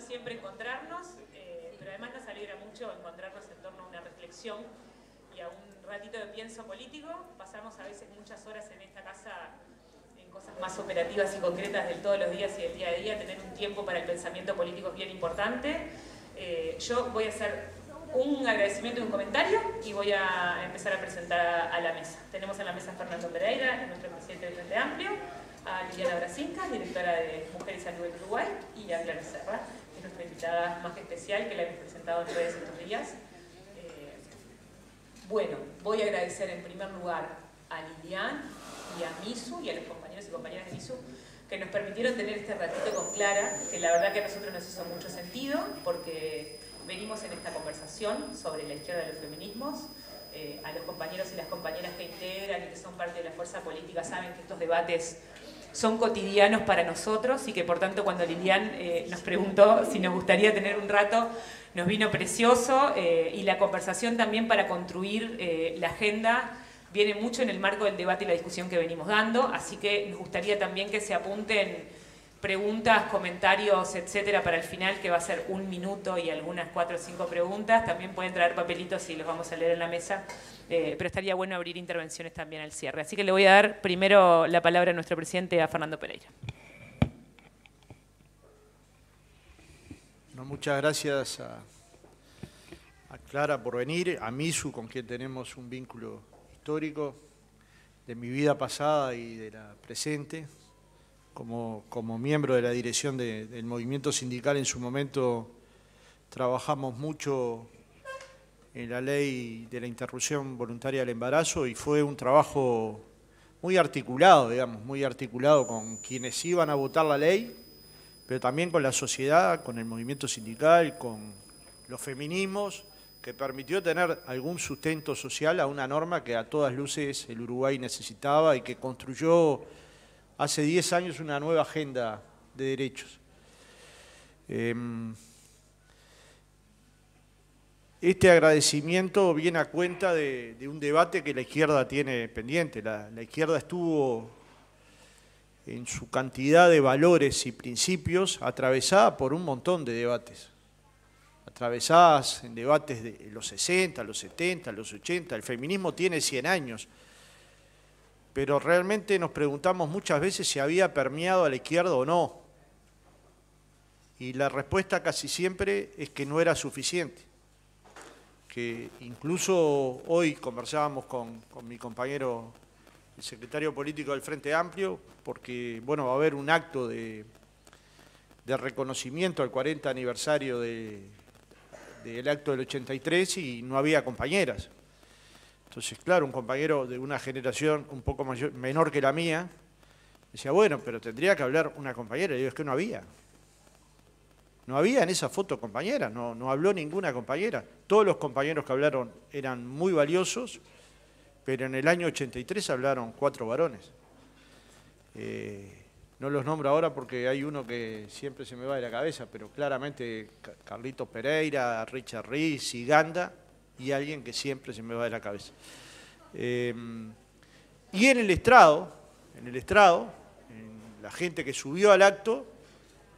siempre encontrarnos, eh, pero además nos alegra mucho encontrarnos en torno a una reflexión y a un ratito de pienso político. Pasamos a veces muchas horas en esta casa en cosas más operativas y concretas del todos los días y del día a día. Tener un tiempo para el pensamiento político es bien importante. Eh, yo voy a hacer un agradecimiento y un comentario y voy a empezar a presentar a, la mesa. Tenemos en la mesa a Fernando Pereira, nuestro presidente del Frente Amplio, a Liliana Brasinca, directora de Mujeres y Salud en Uruguay, y a Clara Serra, nuestra invitada más especial, que la hemos presentado en redes estos días. Eh, bueno, voy a agradecer en primer lugar a Lilian y a Misu y a los compañeros y compañeras de Misu que nos permitieron tener este ratito con Clara, que la verdad que a nosotros nos hizo mucho sentido, porque venimos en esta conversación sobre la izquierda de los feminismos. Eh, a los compañeros y las compañeras que integran y que son parte de la fuerza política saben que estos debates son cotidianos para nosotros y que por tanto cuando Lilian eh, nos preguntó si nos gustaría tener un rato, nos vino precioso eh, y la conversación también para construir la agenda viene mucho en el marco del debate y la discusión que venimos dando, así que nos gustaría también que se apunten preguntas, comentarios, etcétera, para el final, que va a ser un minuto y algunas cuatro o cinco preguntas. También pueden traer papelitos y los vamos a leer en la mesa, eh, pero estaría bueno abrir intervenciones también al cierre. Así que le voy a dar primero la palabra a nuestro presidente, a Fernando Pereira. muchas gracias a, Clara por venir, a Misu, con quien tenemos un vínculo histórico de mi vida pasada y de la presente como, como miembro de la dirección del movimiento sindical en su momento trabajamos mucho en la ley de la interrupción voluntaria del embarazo y fue un trabajo muy articulado, digamos, muy articulado con quienes iban a votar la ley, pero también con la sociedad, con el movimiento sindical, con los feminismos, que permitió tener algún sustento social a una norma que a todas luces el Uruguay necesitaba y que construyó hace 10 años una nueva agenda de derechos. Em, este agradecimiento viene a cuenta de, un debate que la izquierda tiene pendiente. La, la, izquierda estuvo en su cantidad de valores y principios atravesada por un montón de debates. Atravesadas en debates de los 60, los 70, los 80. El feminismo tiene 100 años pero realmente nos preguntamos muchas veces si había permeado a la izquierda o no. Y la respuesta casi siempre es que no era suficiente. Que incluso hoy conversábamos con, mi compañero, el secretario político del Frente Amplio, porque bueno, va a haber un acto de, reconocimiento al 40 aniversario del acto del 83 y no había compañeras. Entonces, claro, un compañero de una generación un poco mayor, menor que la mía, decía, bueno, pero tendría que hablar una compañera. Y digo, es que no había. No había en esa foto compañera, no, habló ninguna compañera. Todos los compañeros que hablaron eran muy valiosos, pero en el año 83 hablaron cuatro varones. Eh, no los nombro ahora porque hay uno que siempre se me va de la cabeza, pero claramente Carlitos Pereira, Richard Riz, Ganda y alguien que siempre se me va de la cabeza. Em, y en el estrado, en el estrado, la gente que subió al acto,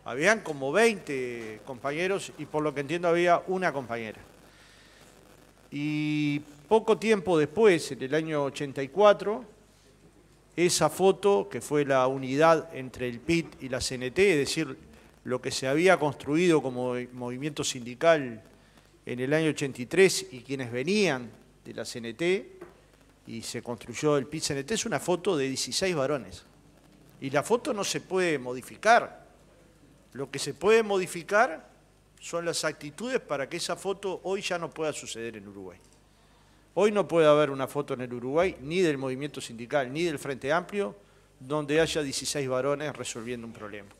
habían como 20 compañeros y por lo que entiendo había una compañera. Y poco tiempo después, en el año 84, esa foto, que fue la unidad entre el PIT y la CNT, es decir, lo que se había construido como movimiento sindical en el año 83 y quienes venían de la CNT y se construyó el PIT-CNT es una foto de 16 varones. Y la foto no se puede modificar. Lo que se puede modificar son las actitudes para que esa foto hoy ya no pueda suceder en Uruguay. Hoy no puede haber una foto en el Uruguay, ni del movimiento sindical, ni del Frente Amplio, donde haya 16 varones resolviendo un problema.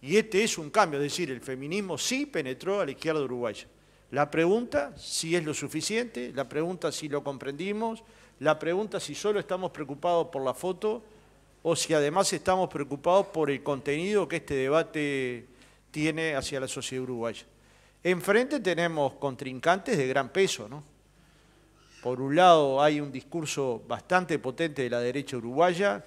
Y este es un cambio, es decir, el feminismo sí penetró a la izquierda uruguaya. La pregunta si es lo suficiente, la pregunta si lo comprendimos, la pregunta si solo estamos preocupados por la foto o si además estamos preocupados por el contenido que este debate tiene hacia la sociedad uruguaya. Enfrente tenemos contrincantes de gran peso, ¿no? Por un lado hay un discurso bastante potente de la derecha uruguaya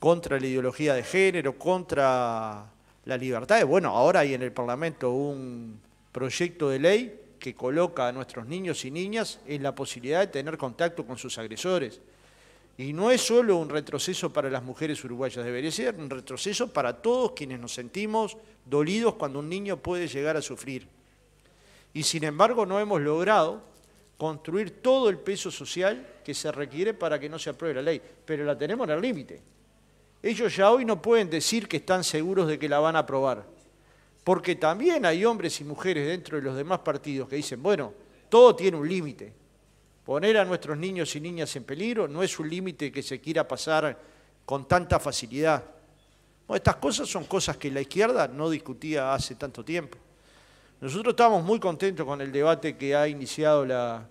contra la ideología de género, contra la libertad. Bueno, ahora hay en el Parlamento un proyecto de ley que coloca a nuestros niños y niñas en la posibilidad de tener contacto con sus agresores. Y no es solo un retroceso para las mujeres uruguayas, debería ser un retroceso para todos quienes nos sentimos dolidos cuando un niño puede llegar a sufrir. Y sin embargo no hemos logrado construir todo el peso social que se requiere para que no se apruebe la ley, pero la tenemos en el límite. Ellos ya hoy no pueden decir que están seguros de que la van a aprobar, porque también hay hombres y mujeres dentro de los demás partidos que dicen, bueno, todo tiene un límite. Poner a nuestros niños y niñas en peligro no es un límite que se quiera pasar con tanta facilidad. estas cosas son cosas que la izquierda no discutía hace tanto tiempo. Nosotros estamos muy contentos con el debate que ha iniciado la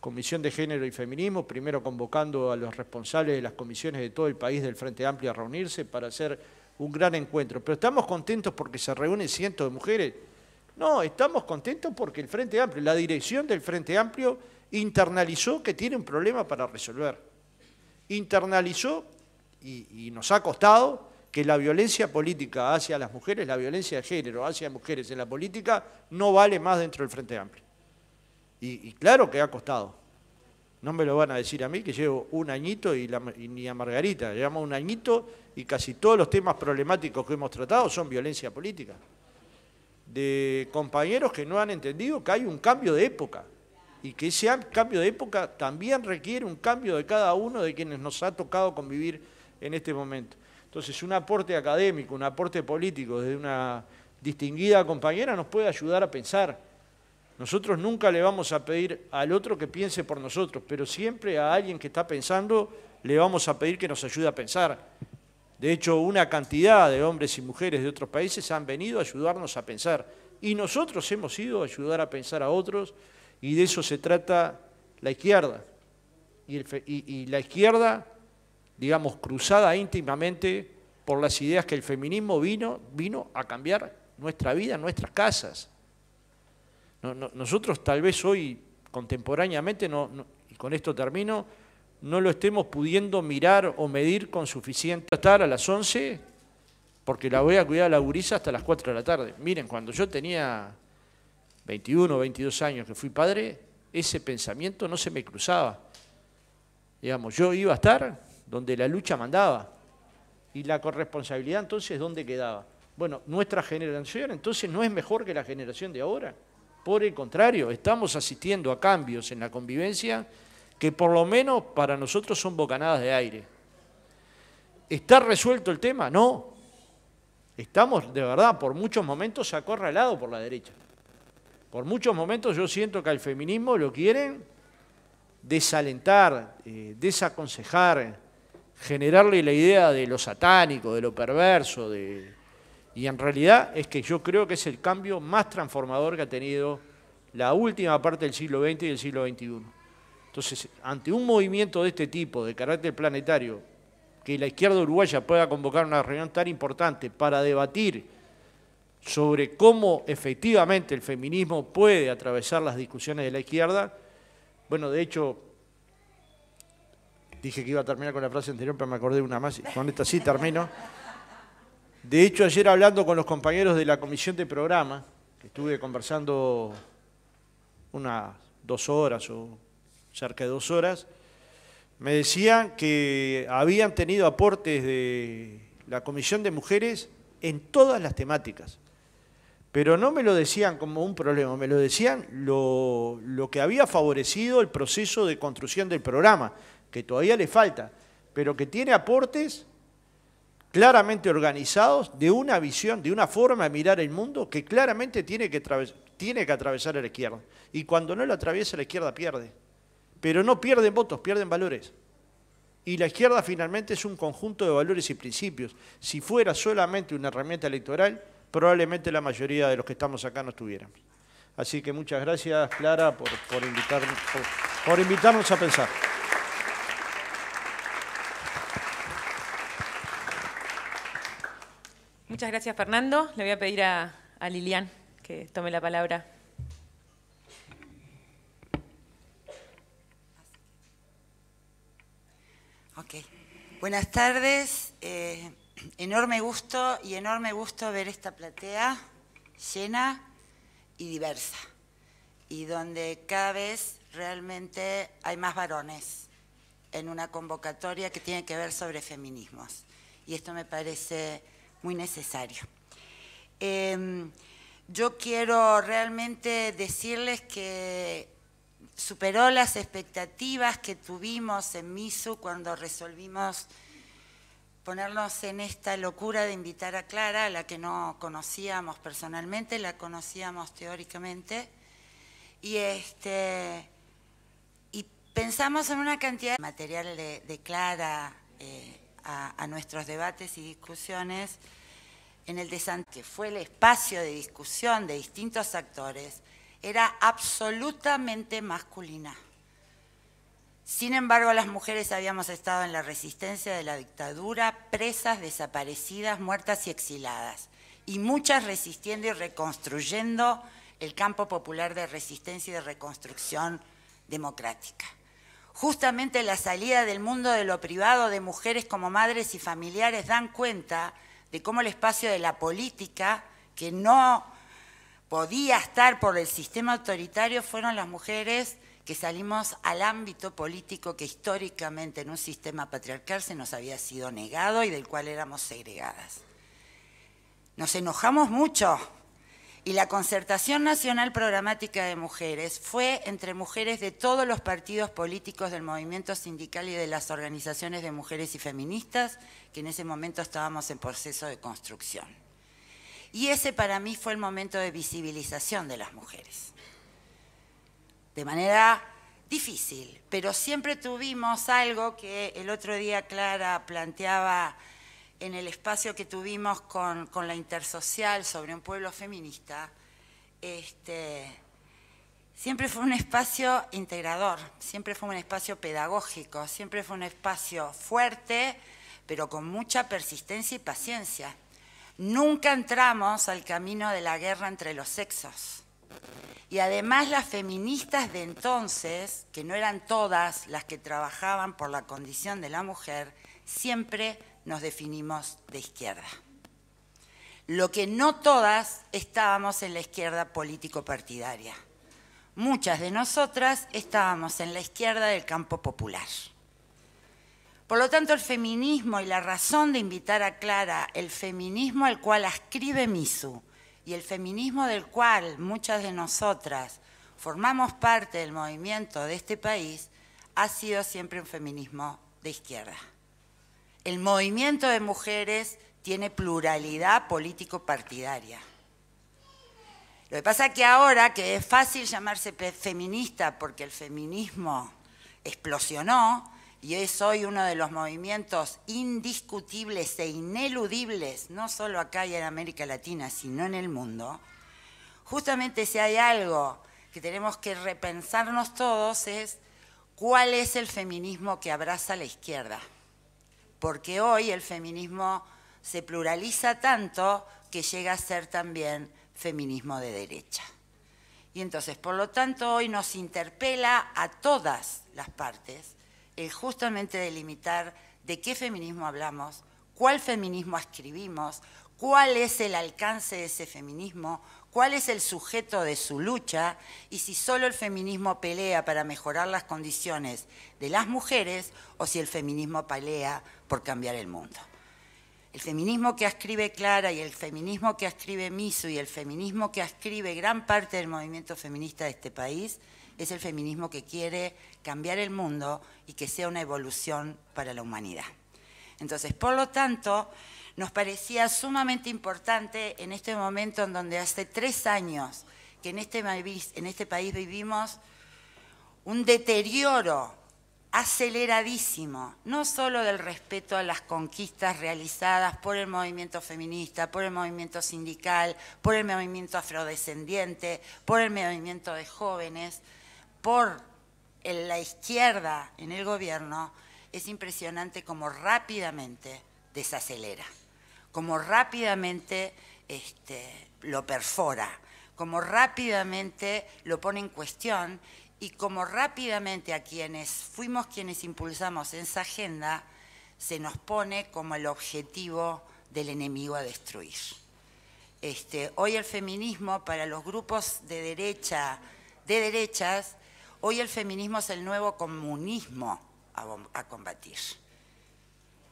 Comisión de Género y Feminismo, primero convocando a los responsables de las comisiones de todo el país del Frente Amplio a reunirse para hacer un gran encuentro. Pero estamos contentos porque se reúnen cientos de mujeres. No, estamos contentos porque el Frente Amplio, la dirección del Frente Amplio, internalizó que tiene un problema para resolver. Internalizó, y, nos ha costado, que la violencia política hacia las mujeres, la violencia de género hacia mujeres en la política, no vale más dentro del Frente Amplio. Y, claro que ha costado. No me lo van a decir a mí, que llevo un añito y, ni a Margarita. Llevamos un añito y casi todos los temas problemáticos que hemos tratado son violencia política. De compañeros que no han entendido que hay un cambio de época y que ese cambio de época también requiere un cambio de cada uno de quienes nos ha tocado convivir en este momento. Entonces, un aporte académico, un aporte político de una distinguida compañera nos puede ayudar a pensar. Nosotros nunca le vamos a pedir al otro que piense por nosotros, pero siempre a alguien que está pensando le vamos a pedir que nos ayude a pensar. De hecho, una cantidad de hombres y mujeres de otros países han venido a ayudarnos a pensar. Y nosotros hemos ido a ayudar a pensar a otros y de eso se trata la izquierda. Y, la izquierda, digamos, cruzada íntimamente por las ideas que el feminismo vino, vino a cambiar nuestra vida, nuestras casas. nosotros tal vez hoy, contemporáneamente, y con esto termino, no lo estemos pudiendo mirar o medir con suficiente estar a las 11, porque la voy a cuidar a la gurisa hasta las 4 de la tarde. Miren, cuando yo tenía 21 o 22 años que fui padre, ese pensamiento no se me cruzaba. Digamos, yo iba a estar donde la lucha mandaba. Y la corresponsabilidad entonces, ¿dónde quedaba? Bueno, nuestra generación entonces no es mejor que la generación de ahora. Por el contrario, estamos asistiendo a cambios en la convivencia que por lo menos para nosotros son bocanadas de aire. ¿Está resuelto el tema? No. Estamos, de verdad, por muchos momentos acorralados por la derecha. Por muchos momentos yo siento que al feminismo lo quieren desalentar, eh, desaconsejar, generarle la idea de lo satánico, de lo perverso, de... y en realidad es que yo creo que es el cambio más transformador que ha tenido la última parte del siglo XX y del siglo XXI. Entonces, ante un movimiento de este tipo, de carácter planetario, que la izquierda uruguaya pueda convocar una reunión tan importante para debatir sobre cómo efectivamente el feminismo puede atravesar las discusiones de la izquierda. Bueno, de hecho, dije que iba a terminar con la frase anterior, pero me acordé de una más, con esta sí termino. De hecho, ayer hablando con los compañeros de la comisión de programa, que estuve conversando unas dos horas o cerca de dos horas, me decían que habían tenido aportes de la Comisión de Mujeres en todas las temáticas. Pero no me lo decían como un problema, me lo decían lo, que había favorecido el proceso de construcción del programa, que todavía le falta, pero que tiene aportes claramente organizados de una visión, de una forma de mirar el mundo que claramente tiene que, tiene que atravesar a la izquierda. Y cuando no lo atraviesa la izquierda pierde. Pero no pierden votos, pierden valores. Y la izquierda finalmente es un conjunto de valores y principios. Si fuera solamente una herramienta electoral, probablemente la mayoría de los que estamos acá no estuviéramos. Así que muchas gracias, Clara, por, invitarnos, por, invitarnos a pensar. Muchas gracias, Fernando. Le voy a pedir a, a Lilian que tome la palabra. Ok. Buenas tardes. Eh, enorme gusto y enorme gusto ver esta platea llena y diversa, y donde cada vez realmente hay más varones en una convocatoria que tiene que ver sobre feminismos. Y esto me parece muy necesario. Em, yo quiero realmente decirles que superó las expectativas que tuvimos en MISU cuando resolvimos ponernos en esta locura de invitar a Clara, a la que no conocíamos personalmente, la conocíamos teóricamente, y, este, y pensamos en una cantidad de material de, Clara eh, a, nuestros debates y discusiones en el de que fue el espacio de discusión de distintos actores, era absolutamente masculina. Sin embargo, las mujeres habíamos estado en la resistencia de la dictadura, presas, desaparecidas, muertas y exiladas, y muchas resistiendo y reconstruyendo el campo popular de resistencia y de reconstrucción democrática. Justamente la salida del mundo de lo privado de mujeres como madres y familiares dan cuenta de cómo el espacio de la política, que no podía estar por el sistema autoritario, fueron las mujeres que salimos al ámbito político que históricamente en un sistema patriarcal se nos había sido negado y del cual éramos segregadas. Nos enojamos mucho y la concertación nacional programática de mujeres fue entre mujeres de todos los partidos políticos del movimiento sindical y de las organizaciones de mujeres y feministas que en ese momento estábamos en proceso de construcción. Y ese para mí fue el momento de visibilización de las mujeres de manera difícil, pero siempre tuvimos algo que el otro día Clara planteaba en el espacio que tuvimos con, la intersocial sobre un pueblo feminista, este, siempre fue un espacio integrador, siempre fue un espacio pedagógico, siempre fue un espacio fuerte, pero con mucha persistencia y paciencia. Nunca entramos al camino de la guerra entre los sexos. Y además las feministas de entonces, que no eran todas las que trabajaban por la condición de la mujer, siempre nos definimos de izquierda. Lo que no todas estábamos en la izquierda político-partidaria. Muchas de nosotras estábamos en la izquierda del campo popular. Por lo tanto, el feminismo y la razón de invitar a Clara, el feminismo al cual ascribe Misu, y el feminismo del cual muchas de nosotras formamos parte del movimiento de este país, ha sido siempre un feminismo de izquierda. El movimiento de mujeres tiene pluralidad político-partidaria. Lo que pasa es que ahora, que es fácil llamarse feminista porque el feminismo explosionó, y es hoy uno de los movimientos indiscutibles e ineludibles, no solo acá y en América Latina, sino en el mundo, justamente si hay algo que tenemos que repensarnos todos es cuál es el feminismo que abraza la izquierda. Porque hoy el feminismo se pluraliza tanto que llega a ser también feminismo de derecha. Y entonces, por lo tanto, hoy nos interpela a todas las partes el justamente delimitar de qué feminismo hablamos, cuál feminismo escribimos, cuál es el alcance de ese feminismo, cuál es el sujeto de su lucha y si solo el feminismo pelea para mejorar las condiciones de las mujeres o si el feminismo pelea por cambiar el mundo. El feminismo que escribe Clara y el feminismo que escribe Misu y el feminismo que escribe gran parte del movimiento feminista de este país es el feminismo que quiere cambiar el mundo y que sea una evolución para la humanidad. Entonces, por lo tanto, nos parecía sumamente importante en este momento en donde hace tres años que en este, en este país vivimos un deterioro aceleradísimo, no solo del respeto a las conquistas realizadas por el movimiento feminista, por el movimiento sindical, por el movimiento afrodescendiente, por el movimiento de jóvenes, por la izquierda en el gobierno, es impresionante cómo rápidamente desacelera, cómo rápidamente este, lo perfora, cómo rápidamente lo pone en cuestión y cómo rápidamente a quienes fuimos quienes impulsamos esa agenda, se nos pone como el objetivo del enemigo a destruir. Este, hoy el feminismo para los grupos de derecha, de derechas, hoy el feminismo es el nuevo comunismo a, combatir.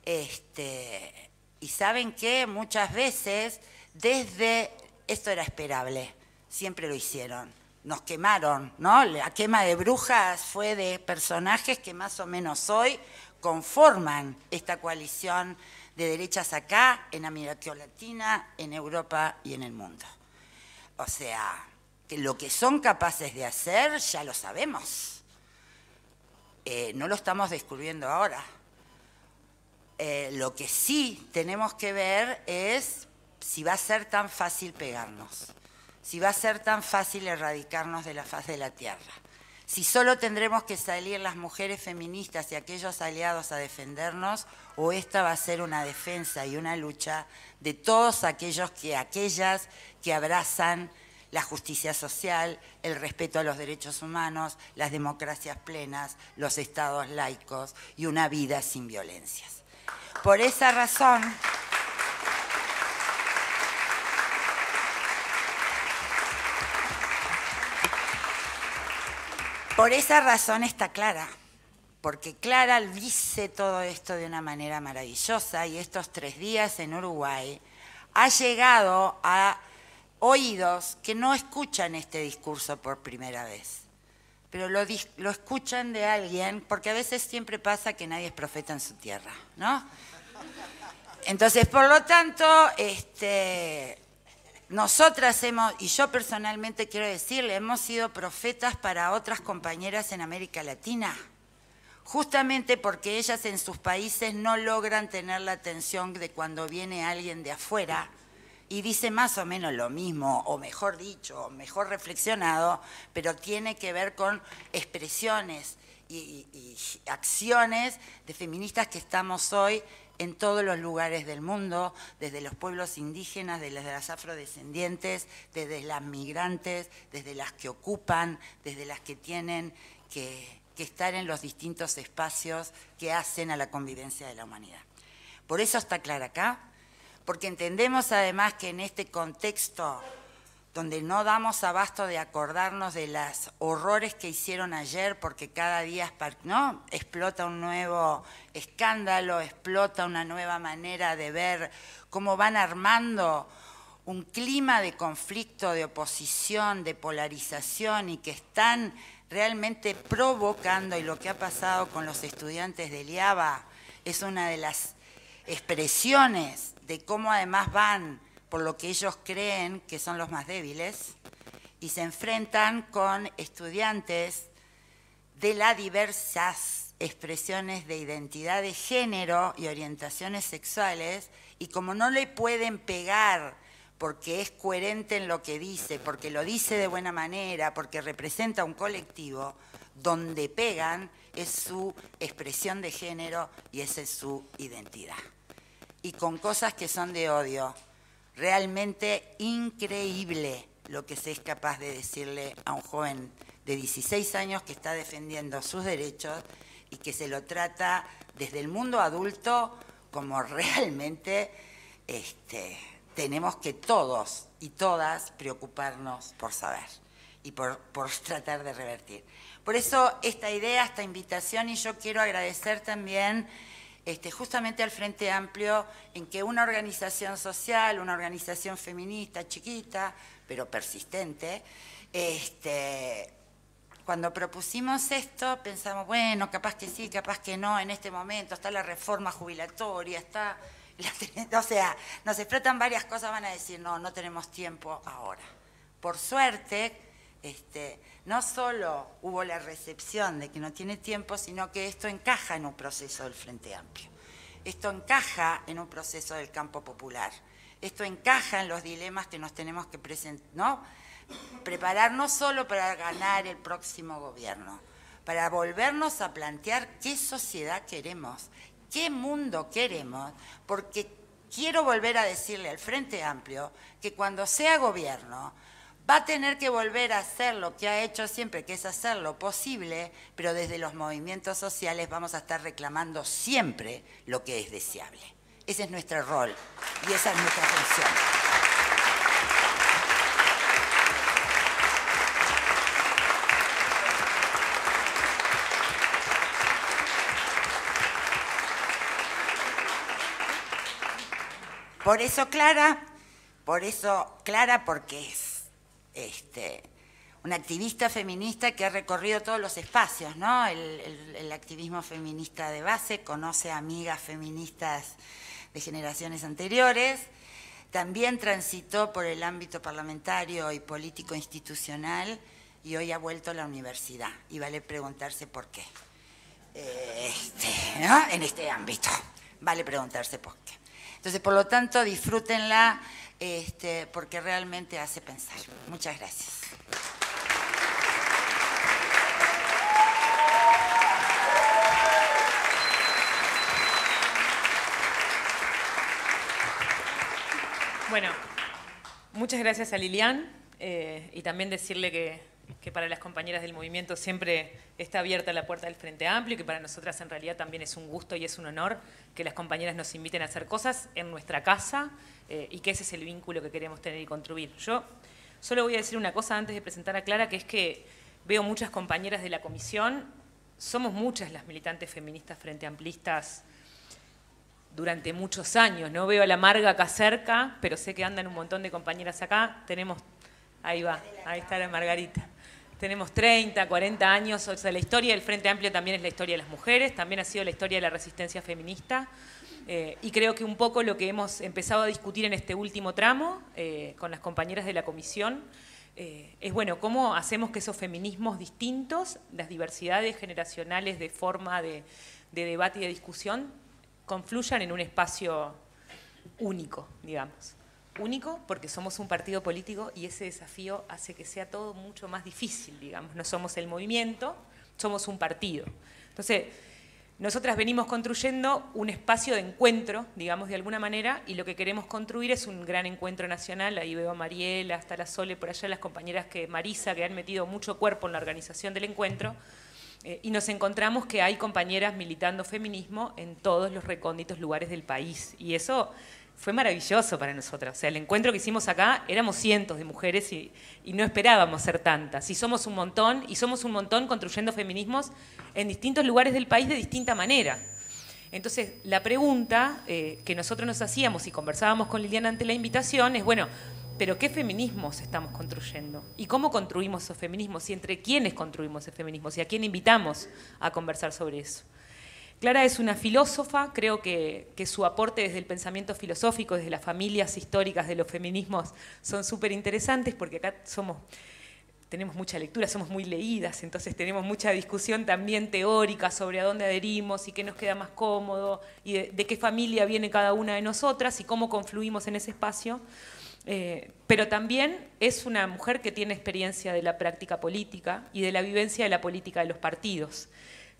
Este, y saben que muchas veces desde esto era esperable, siempre lo hicieron. Nos quemaron, ¿no? La quema de brujas fue de personajes que más o menos hoy conforman esta coalición de derechas acá, en América Latina, en Europa y en el mundo. O sea, lo que son capaces de hacer ya lo sabemos. Eh, no lo estamos descubriendo ahora. Eh, lo que sí tenemos que ver es si va a ser tan fácil pegarnos, si va a ser tan fácil erradicarnos de la faz de la tierra si solo tendremos que salir las mujeres feministas y aquellos aliados a defendernos, o esta va a ser una defensa y una lucha de todos aquellos que, aquellas que abrazan la justicia social, el respeto a los derechos humanos, las democracias plenas, los estados laicos y una vida sin violencias. Por esa razón... Por esa razón está Clara, porque Clara dice todo esto de una manera maravillosa y estos tres días en Uruguay ha llegado a oídos que no escuchan este discurso por primera vez, pero lo, lo escuchan de alguien, porque a veces siempre pasa que nadie es profeta en su tierra, ¿no? Entonces, por lo tanto, este, nosotras hemos, y yo personalmente quiero decirle, hemos sido profetas para otras compañeras en América Latina, justamente porque ellas en sus países no logran tener la atención de cuando viene alguien de afuera y dice más o menos lo mismo, o mejor dicho, mejor reflexionado, pero tiene que ver con expresiones y, acciones de feministas que estamos hoy en todos los lugares del mundo, desde los pueblos indígenas, desde las afrodescendientes, desde las migrantes, desde las que ocupan, desde las que tienen que, estar en los distintos espacios que hacen a la convivencia de la humanidad. Por eso está clara acá, porque entendemos además que en este contexto donde no damos abasto de acordarnos de los horrores que hicieron ayer, porque cada día explota un nuevo escándalo, explota una nueva manera de ver cómo van armando un clima de conflicto, de oposición, de polarización y que están realmente provocando, y lo que ha pasado con los estudiantes de Liaba es una de las expresiones de cómo además van por lo que ellos creen que son los más débiles y se enfrentan con estudiantes de las diversas expresiones de identidad de género y orientaciones sexuales y como no le pueden pegar porque es coherente en lo que dice, porque lo dice de buena manera, porque representa un colectivo, donde pegan es su expresión de género y esa es su identidad. Y con cosas que son de odio, realmente increíble lo que se es capaz de decirle a un joven de 16 años que está defendiendo sus derechos y que se lo trata desde el mundo adulto como realmente este, tenemos que todos y todas preocuparnos por saber y por, por tratar de revertir. Por eso esta idea, esta invitación, y yo quiero agradecer también este, justamente al Frente Amplio, en que una organización social, una organización feminista chiquita, pero persistente, este, cuando propusimos esto pensamos, bueno, capaz que sí, capaz que no, en este momento está la reforma jubilatoria, está... o sea, nos explotan varias cosas, van a decir, no, no tenemos tiempo ahora. Por suerte, este, no solo hubo la recepción de que no tiene tiempo, sino que esto encaja en un proceso del Frente Amplio. Esto encaja en un proceso del campo popular. Esto encaja en los dilemas que nos tenemos que ¿no? preparar no solo para ganar el próximo gobierno, para volvernos a plantear qué sociedad queremos, qué mundo queremos, porque quiero volver a decirle al Frente Amplio que cuando sea gobierno va a tener que volver a hacer lo que ha hecho siempre, que es hacer lo posible, pero desde los movimientos sociales vamos a estar reclamando siempre lo que es deseable. Ese es nuestro rol y esa es nuestra función. Por eso Clara, por eso Clara, porque es este, una activista feminista que ha recorrido todos los espacios, ¿no? El, activismo feminista de base, conoce amigas feministas de generaciones anteriores, también transitó por el ámbito parlamentario y político institucional y hoy ha vuelto a la universidad. Y vale preguntarse por qué. Este, en este ámbito. Vale preguntarse por qué. Entonces, por lo tanto, disfrútenla este, porque realmente hace pensar. Muchas gracias. Bueno, muchas gracias a Lilian eh, y también decirle que que para las compañeras del movimiento siempre está abierta la puerta del Frente Amplio y que para nosotras en realidad también es un gusto y es un honor que las compañeras nos inviten a hacer cosas en nuestra casa eh, y que ese es el vínculo que queremos tener y construir. Yo solo voy a decir una cosa antes de presentar a Clara, que es que veo muchas compañeras de la comisión, somos muchas las militantes feministas frente amplistas durante muchos años, no veo a la Marga acá cerca, pero sé que andan un montón de compañeras acá, tenemos, ahí va, ahí está la Margarita tenemos 30, 40 años, o sea, la historia del Frente Amplio también es la historia de las mujeres, también ha sido la historia de la resistencia feminista, eh, y creo que un poco lo que hemos empezado a discutir en este último tramo eh, con las compañeras de la comisión eh, es, bueno, cómo hacemos que esos feminismos distintos, las diversidades generacionales de forma de, de debate y de discusión, confluyan en un espacio único, digamos único porque somos un partido político y ese desafío hace que sea todo mucho más difícil, digamos. No somos el movimiento, somos un partido. Entonces, nosotras venimos construyendo un espacio de encuentro, digamos, de alguna manera, y lo que queremos construir es un gran encuentro nacional. Ahí veo a Mariela, hasta la Sole, por allá las compañeras que Marisa, que han metido mucho cuerpo en la organización del encuentro. Eh, y nos encontramos que hay compañeras militando feminismo en todos los recónditos lugares del país. Y eso fue maravilloso para nosotras. O sea, el encuentro que hicimos acá, éramos cientos de mujeres y, no esperábamos ser tantas. Y somos un montón, y somos un montón construyendo feminismos en distintos lugares del país de distinta manera. Entonces, la pregunta eh, que nosotros nos hacíamos y conversábamos con Liliana ante la invitación es, bueno, pero ¿qué feminismos estamos construyendo? ¿Y cómo construimos esos feminismos? ¿Y entre quiénes construimos esos feminismos? ¿Y a quién invitamos a conversar sobre eso? Clara es una filósofa, creo que, su aporte desde el pensamiento filosófico, desde las familias históricas de los feminismos, son súper interesantes porque acá somos, tenemos mucha lectura, somos muy leídas, entonces tenemos mucha discusión también teórica sobre a dónde adherimos y qué nos queda más cómodo y de, qué familia viene cada una de nosotras y cómo confluimos en ese espacio. Eh, pero también es una mujer que tiene experiencia de la práctica política y de la vivencia de la política de los partidos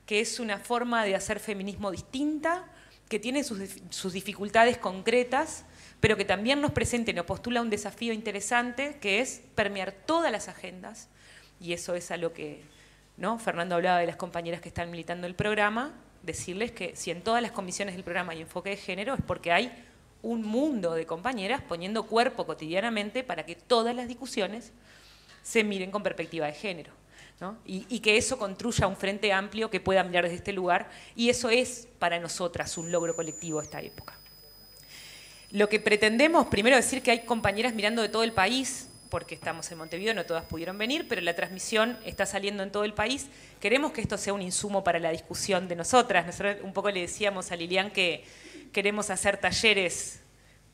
que es una forma de hacer feminismo distinta, que tiene sus, dificultades concretas, pero que también nos presenta y nos postula un desafío interesante, que es permear todas las agendas, y eso es a lo que ¿no? Fernando hablaba de las compañeras que están militando el programa, decirles que si en todas las comisiones del programa hay enfoque de género, es porque hay un mundo de compañeras poniendo cuerpo cotidianamente para que todas las discusiones se miren con perspectiva de género y, que eso construya un frente amplio que pueda mirar desde este lugar, y eso es para nosotras un logro colectivo de esta época. Lo que pretendemos, primero decir que hay compañeras mirando de todo el país, porque estamos en Montevideo, no todas pudieron venir, pero la transmisión está saliendo en todo el país. Queremos que esto sea un insumo para la discusión de nosotras. Nosotros un poco le decíamos a Lilian que queremos hacer talleres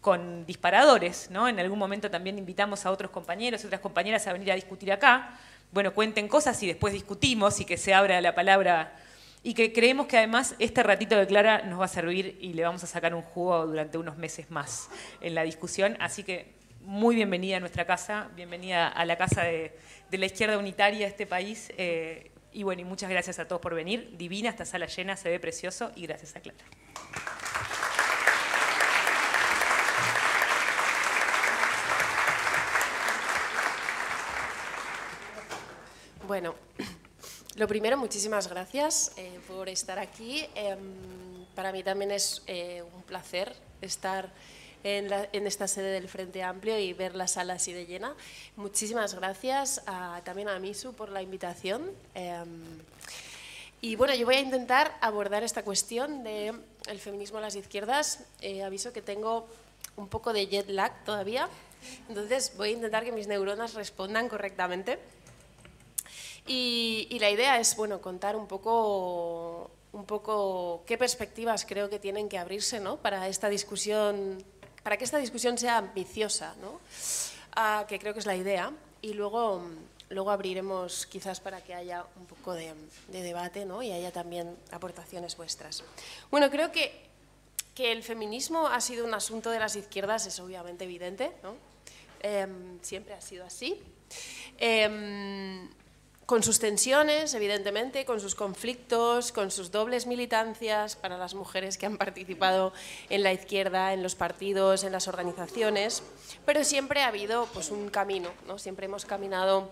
con disparadores, ¿no? En algún momento también invitamos a otros compañeros, otras compañeras a venir a discutir acá, bueno, cuenten cosas y después discutimos y que se abra la palabra y que creemos que además este ratito de Clara nos va a servir y le vamos a sacar un jugo durante unos meses más en la discusión. Así que muy bienvenida a nuestra casa, bienvenida a la casa de, la izquierda unitaria de este país. Eh, y bueno, y muchas gracias a todos por venir. Divina esta sala llena, se ve precioso y gracias a Clara. Bueno, lo primero, muchísimas gracias eh, por estar aquí. Em, para mí también es eh, un placer estar en, esta sede del Frente Amplio y ver la sala así de llena. Muchísimas gracias también a Misu por la invitación. Em, y bueno, yo voy a intentar abordar esta cuestión del el feminismo a las izquierdas. Eh, aviso que tengo un poco de jet lag todavía, entonces voy a intentar que mis neuronas respondan correctamente. Y, la idea es bueno, contar un poco, un poco qué perspectivas creo que tienen que abrirse ¿no? para, esta discusión, para que esta discusión sea ambiciosa, ¿no? Ah, que creo que es la idea. Y luego, luego abriremos quizás para que haya un poco de, debate ¿no? y haya también aportaciones vuestras. Bueno, creo que, que el feminismo ha sido un asunto de las izquierdas, es obviamente evidente, ¿no? Em, siempre ha sido así. Em, con sus tensiones, evidentemente, con sus conflictos, con sus dobles militancias para las mujeres que han participado en la izquierda, en los partidos, en las organizaciones, pero siempre ha habido pues, un camino, ¿no? siempre hemos caminado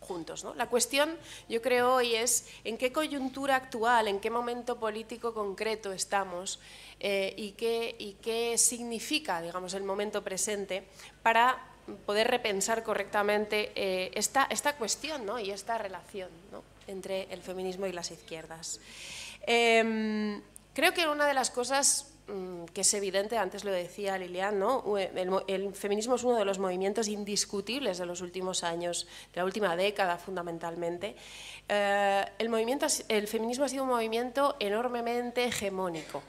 juntos. ¿no? La cuestión, yo creo, hoy es en qué coyuntura actual, en qué momento político concreto estamos eh, y, qué, y qué significa, digamos, el momento presente para poder repensar correctamente eh, esta, esta, cuestión ¿no? y esta relación ¿no? entre el feminismo y las izquierdas. Em, creo que una de las cosas mm, que es evidente, antes lo decía Lilian, ¿no? el, feminismo es uno de los movimientos indiscutibles de los últimos años, de la última década fundamentalmente. Eh, el, movimiento, el feminismo ha sido un movimiento enormemente hegemónico,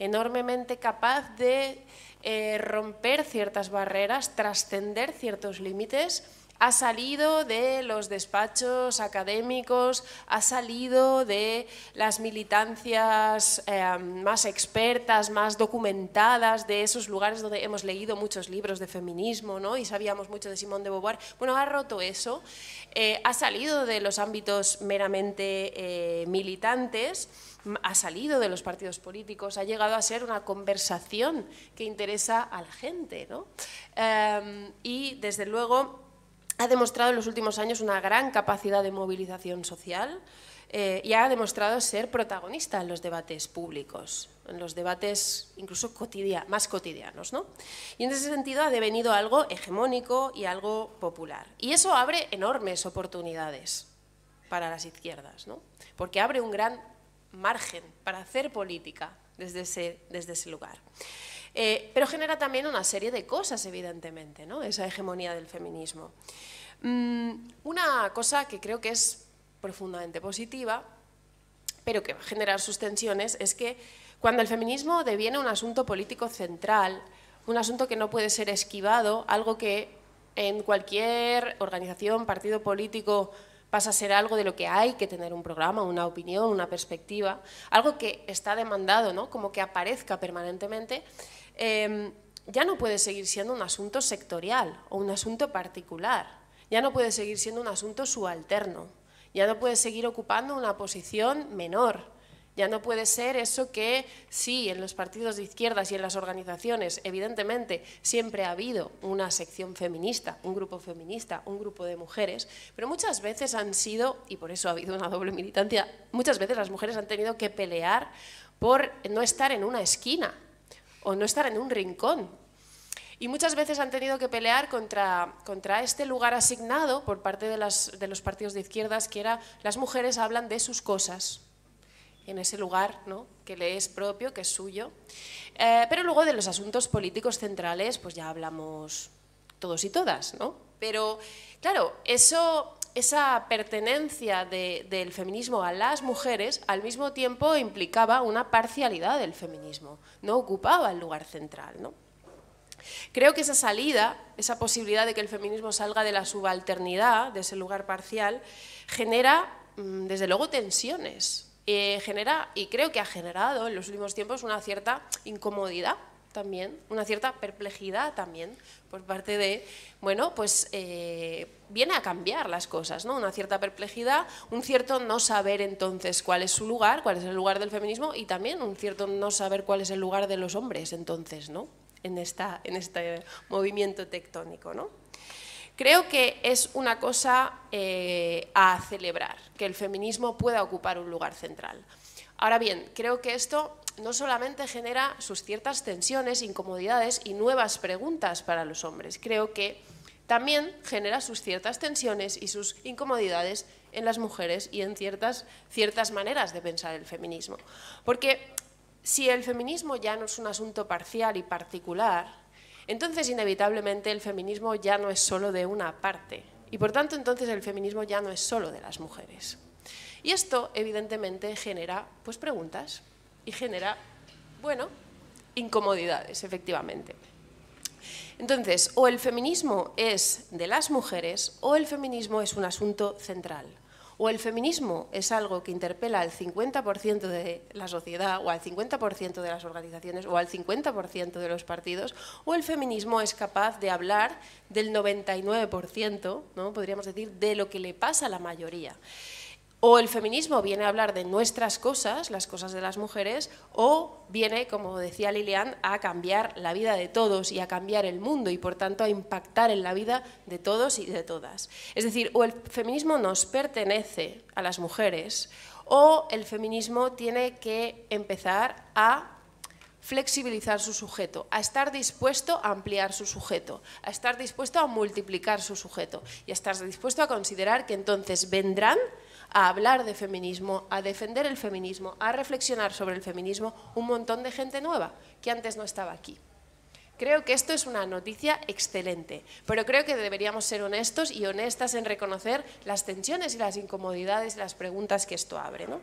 enormemente capaz de eh, romper ciertas barreras, trascender ciertos límites, ha salido de los despachos académicos, ha salido de las militancias eh, más expertas, más documentadas, de esos lugares donde hemos leído muchos libros de feminismo ¿no? y sabíamos mucho de Simone de Beauvoir. Bueno, ha roto eso, eh, ha salido de los ámbitos meramente militantes ha salido de los partidos políticos, ha llegado a ser una conversación que interesa a la gente. ¿no? Em, y desde luego ha demostrado en los últimos años una gran capacidad de movilización social eh, y ha demostrado ser protagonista en los debates públicos, en los debates incluso más cotidianos. ¿no? Y en ese sentido ha devenido algo hegemónico y algo popular. Y eso abre enormes oportunidades para las izquierdas, ¿no? porque abre un gran margen para hacer política desde ese, desde ese lugar. Eh, pero genera también una serie de cosas, evidentemente, ¿no? esa hegemonía del feminismo. Mm, una cosa que creo que es profundamente positiva, pero que va a generar sus tensiones, es que cuando el feminismo deviene un asunto político central, un asunto que no puede ser esquivado, algo que en cualquier organización, partido político pasa a ser algo de lo que hay que tener un programa, una opinión, una perspectiva, algo que está demandado, ¿no? como que aparezca permanentemente, em, ya no puede seguir siendo un asunto sectorial o un asunto particular, ya no puede seguir siendo un asunto subalterno, ya no puede seguir ocupando una posición menor, ya no puede ser eso que sí, en los partidos de izquierdas y en las organizaciones, evidentemente, siempre ha habido una sección feminista, un grupo feminista, un grupo de mujeres, pero muchas veces han sido, y por eso ha habido una doble militancia, muchas veces las mujeres han tenido que pelear por no estar en una esquina o no estar en un rincón. Y muchas veces han tenido que pelear contra, contra este lugar asignado por parte de, de los partidos de izquierdas, que era las mujeres hablan de sus cosas, en ese lugar ¿no? que le es propio, que es suyo. Eh, pero luego de los asuntos políticos centrales, pues ya hablamos todos y todas, ¿no? Pero claro, eso, esa pertenencia del feminismo a las mujeres al mismo tiempo implicaba una parcialidad del feminismo, no ocupaba el lugar central, ¿no? Creo que esa salida, esa posibilidad de que el feminismo salga de la subalternidad, de ese lugar parcial, genera, mm, desde luego, tensiones eh, genera, y creo que ha generado en los últimos tiempos, una cierta incomodidad también, una cierta perplejidad también por parte de, bueno, pues eh, viene a cambiar las cosas, ¿no? Una cierta perplejidad, un cierto no saber entonces cuál es su lugar, cuál es el lugar del feminismo y también un cierto no saber cuál es el lugar de los hombres entonces, ¿no? En, esta, en este movimiento tectónico, ¿no? Creo que es una cosa eh, a celebrar, que el feminismo pueda ocupar un lugar central. Ahora bien, creo que esto no solamente genera sus ciertas tensiones, incomodidades y nuevas preguntas para los hombres, creo que también genera sus ciertas tensiones y sus incomodidades en las mujeres y en ciertas, ciertas maneras de pensar el feminismo. Porque si el feminismo ya no es un asunto parcial y particular, entonces inevitablemente el feminismo ya no es solo de una parte. Y por tanto entonces el feminismo ya no es solo de las mujeres. Y esto evidentemente genera pues preguntas y genera, bueno, incomodidades, efectivamente. Entonces, o el feminismo es de las mujeres o el feminismo es un asunto central o el feminismo es algo que interpela al 50% de la sociedad o al 50% de las organizaciones o al 50% de los partidos, o el feminismo es capaz de hablar del 99%, ¿no? podríamos decir, de lo que le pasa a la mayoría. O el feminismo viene a hablar de nuestras cosas, las cosas de las mujeres, o viene, como decía Lilian, a cambiar la vida de todos y a cambiar el mundo y por tanto a impactar en la vida de todos y de todas. Es decir, o el feminismo nos pertenece a las mujeres o el feminismo tiene que empezar a flexibilizar su sujeto, a estar dispuesto a ampliar su sujeto, a estar dispuesto a multiplicar su sujeto y a estar dispuesto a considerar que entonces vendrán a hablar de feminismo, a defender el feminismo, a reflexionar sobre el feminismo un montón de gente nueva que antes no estaba aquí. Creo que esto es una noticia excelente, pero creo que deberíamos ser honestos y honestas en reconocer las tensiones y las incomodidades y las preguntas que esto abre. ¿no?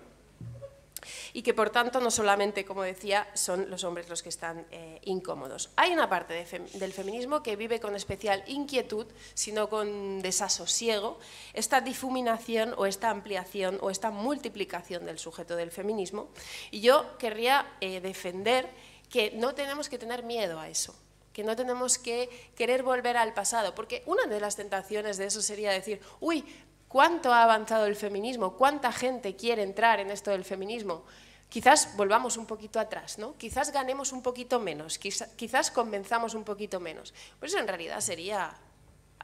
Y que por tanto no solamente, como decía, son los hombres los que están eh, incómodos. Hay una parte del feminismo que vive con especial inquietud, sino con desasosiego, esta difuminación o esta ampliación o esta multiplicación del sujeto del feminismo y yo querría eh, defender que no tenemos que tener miedo a eso que no tenemos que querer volver al pasado, porque una de las tentaciones de eso sería decir, uy, ¿Cuánto ha avanzado el feminismo? ¿Cuánta gente quiere entrar en esto del feminismo? Quizás volvamos un poquito atrás, ¿no? Quizás ganemos un poquito menos, quizás, convenzamos un poquito menos. Pues eso en realidad sería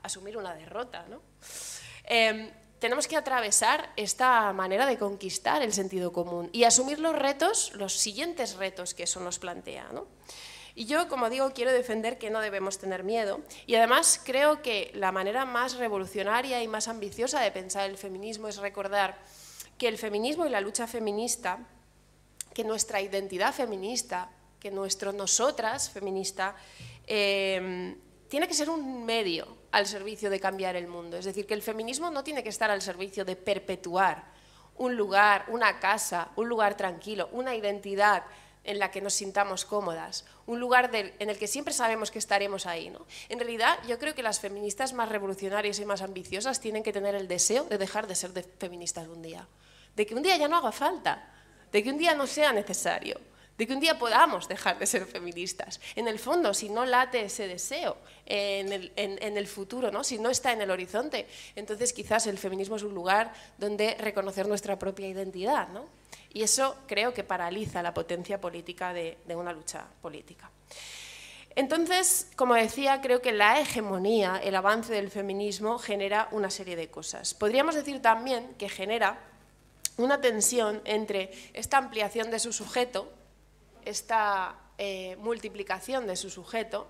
asumir una derrota, ¿no? Em, tenemos que atravesar esta manera de conquistar el sentido común y asumir los retos, los siguientes retos que eso nos plantea, ¿no? Y yo, como digo, quiero defender que no debemos tener miedo. Y además creo que la manera más revolucionaria y más ambiciosa de pensar el feminismo es recordar que el feminismo y la lucha feminista, que nuestra identidad feminista, que nuestro nosotras feminista, em, tiene que ser un medio al servicio de cambiar el mundo. Es decir, que el feminismo no tiene que estar al servicio de perpetuar un lugar, una casa, un lugar tranquilo, una identidad en la que nos sintamos cómodas, un lugar en el que siempre sabemos que estaremos ahí. ¿no? En realidad, yo creo que las feministas más revolucionarias y más ambiciosas tienen que tener el deseo de dejar de ser feministas un día, de que un día ya no haga falta, de que un día no sea necesario, de que un día podamos dejar de ser feministas. En el fondo, si no late ese deseo en el, en el futuro, ¿no? si no está en el horizonte, entonces quizás el feminismo es un lugar donde reconocer nuestra propia identidad. ¿no? Y eso creo que paraliza la potencia política de, una lucha política. Entonces, como decía, creo que la hegemonía, el avance del feminismo genera una serie de cosas. Podríamos decir también que genera una tensión entre esta ampliación de su sujeto, esta eh, multiplicación de su sujeto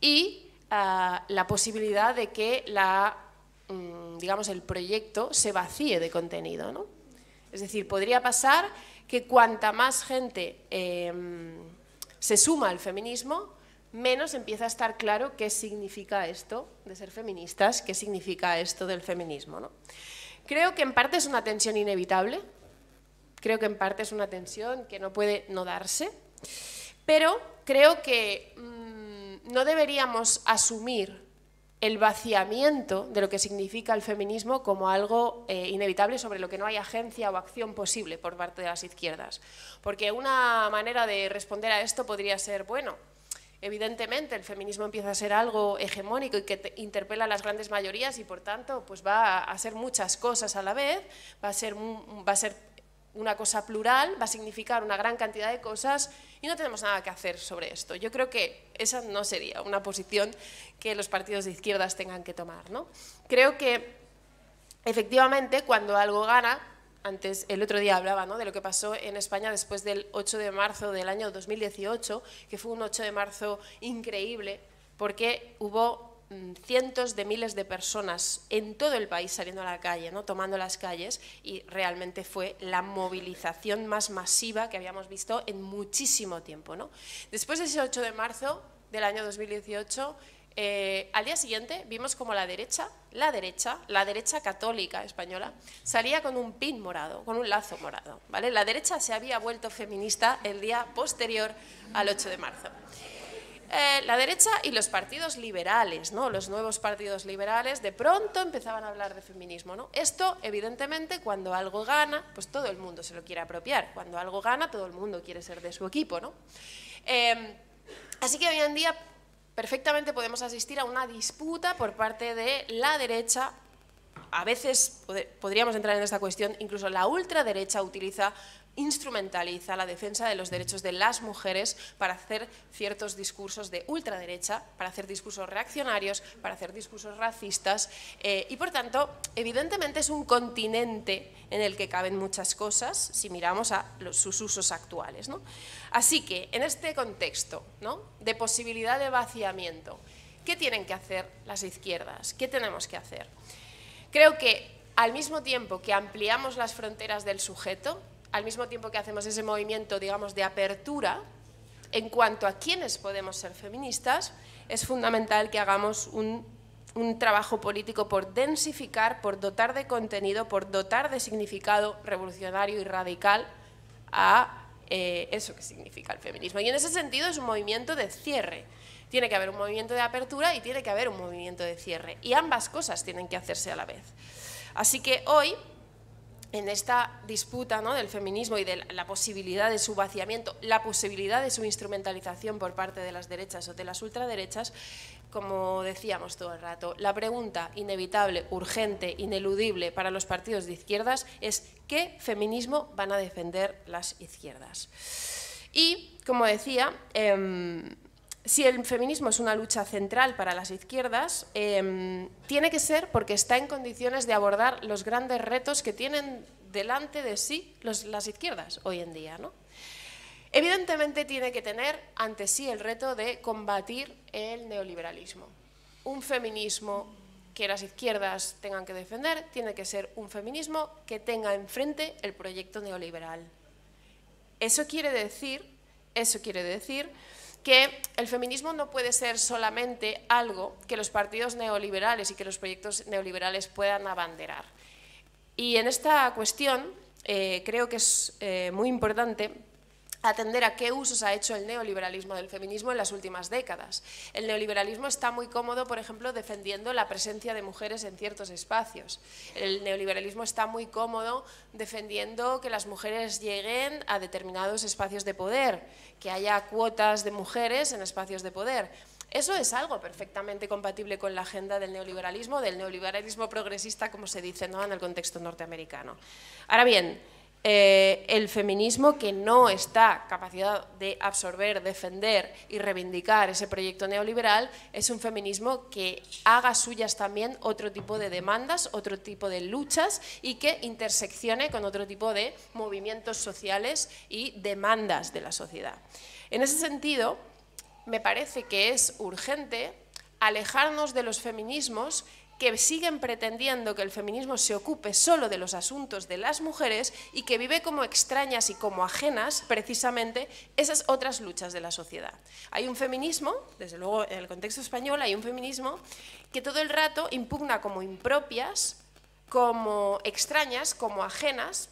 y ah, la posibilidad de que la, mm, digamos, el proyecto se vacíe de contenido. ¿no? Es decir, podría pasar que cuanta más gente em, se suma al feminismo, menos empieza a estar claro qué significa esto de ser feministas, qué significa esto del feminismo. Creo que en parte es una tensión inevitable, creo que en parte es una tensión que no puede no darse, pero creo que mm, no deberíamos asumir el vaciamiento de lo que significa el feminismo como algo eh, inevitable sobre lo que no hay agencia o acción posible por parte de las izquierdas. Porque una manera de responder a esto podría ser, bueno, evidentemente el feminismo empieza a ser algo hegemónico y que interpela a las grandes mayorías y por tanto pues va a ser muchas cosas a la vez, va a ser, va a ser una cosa plural, va a significar una gran cantidad de cosas y no tenemos nada que hacer sobre esto. Yo creo que esa no sería una posición que los partidos de izquierdas tengan que tomar. ¿no? Creo que efectivamente cuando algo gana, antes el otro día hablaba ¿no? de lo que pasó en España después del 8 de marzo del año 2018, que fue un 8 de marzo increíble porque hubo cientos de miles de personas en todo el país saliendo a la calle, ¿no? tomando las calles, y realmente fue la movilización más masiva que habíamos visto en muchísimo tiempo. ¿no? Después de ese 8 de marzo del año 2018, eh, al día siguiente vimos como la derecha, la derecha, la derecha católica española, salía con un pin morado, con un lazo morado. ¿vale? La derecha se había vuelto feminista el día posterior al 8 de marzo. Eh, la derecha y los partidos liberales, ¿no? los nuevos partidos liberales, de pronto empezaban a hablar de feminismo. ¿no? Esto, evidentemente, cuando algo gana, pues todo el mundo se lo quiere apropiar. Cuando algo gana, todo el mundo quiere ser de su equipo. ¿no? Eh, así que hoy en día perfectamente podemos asistir a una disputa por parte de la derecha a veces podríamos entrar en esta cuestión, incluso la ultraderecha utiliza instrumentaliza la defensa de los derechos de las mujeres para hacer ciertos discursos de ultraderecha, para hacer discursos reaccionarios, para hacer discursos racistas eh, y por tanto, evidentemente es un continente en el que caben muchas cosas si miramos a sus usos actuales. Así que, en este contexto de posibilidad de vaciamiento, ¿qué tienen que hacer las izquierdas? ¿Qué tenemos que hacer? Creo que al mismo tiempo que ampliamos las fronteras del sujeto, al mismo tiempo que hacemos ese movimiento, digamos, de apertura en cuanto a quiénes podemos ser feministas, es fundamental que hagamos un, trabajo político por densificar, por dotar de contenido, por dotar de significado revolucionario y radical a eh, eso que significa el feminismo. Y en ese sentido es un movimiento de cierre. Tiene que haber un movimiento de apertura y tiene que haber un movimiento de cierre. Y ambas cosas tienen que hacerse a la vez. Así que hoy en esta disputa ¿no? del feminismo y de la posibilidad de su vaciamiento, la posibilidad de su instrumentalización por parte de las derechas o de las ultraderechas, como decíamos todo el rato, la pregunta inevitable, urgente, ineludible para los partidos de izquierdas es ¿qué feminismo van a defender las izquierdas? Y, como decía, em, si el feminismo es una lucha central para las izquierdas, em, tiene que ser porque está en condiciones de abordar los grandes retos que tienen delante de sí las izquierdas hoy en día. ¿no? Evidentemente tiene que tener ante sí el reto de combatir el neoliberalismo. Un feminismo que las izquierdas tengan que defender tiene que ser un feminismo que tenga enfrente el proyecto neoliberal. Eso quiere decir, eso quiere decir que el feminismo no puede ser solamente algo que los partidos neoliberales y que los proyectos neoliberales puedan abanderar. Y en esta cuestión eh, creo que es eh, muy importante atender a qué usos ha hecho el neoliberalismo del feminismo en las últimas décadas. El neoliberalismo está muy cómodo, por ejemplo, defendiendo la presencia de mujeres en ciertos espacios. El neoliberalismo está muy cómodo defendiendo que las mujeres lleguen a determinados espacios de poder, que haya cuotas de mujeres en espacios de poder. Eso es algo perfectamente compatible con la agenda del neoliberalismo, del neoliberalismo progresista, como se dice ¿no? en el contexto norteamericano. Ahora bien, eh, el feminismo que no está capacitado de absorber, defender y reivindicar ese proyecto neoliberal es un feminismo que haga suyas también otro tipo de demandas, otro tipo de luchas y que interseccione con otro tipo de movimientos sociales y demandas de la sociedad. En ese sentido, me parece que es urgente alejarnos de los feminismos que siguen pretendiendo que el feminismo se ocupe solo de los asuntos de las mujeres y que vive como extrañas y como ajenas precisamente esas otras luchas de la sociedad. Hay un feminismo, desde luego en el contexto español hay un feminismo que todo el rato impugna como impropias, como extrañas, como ajenas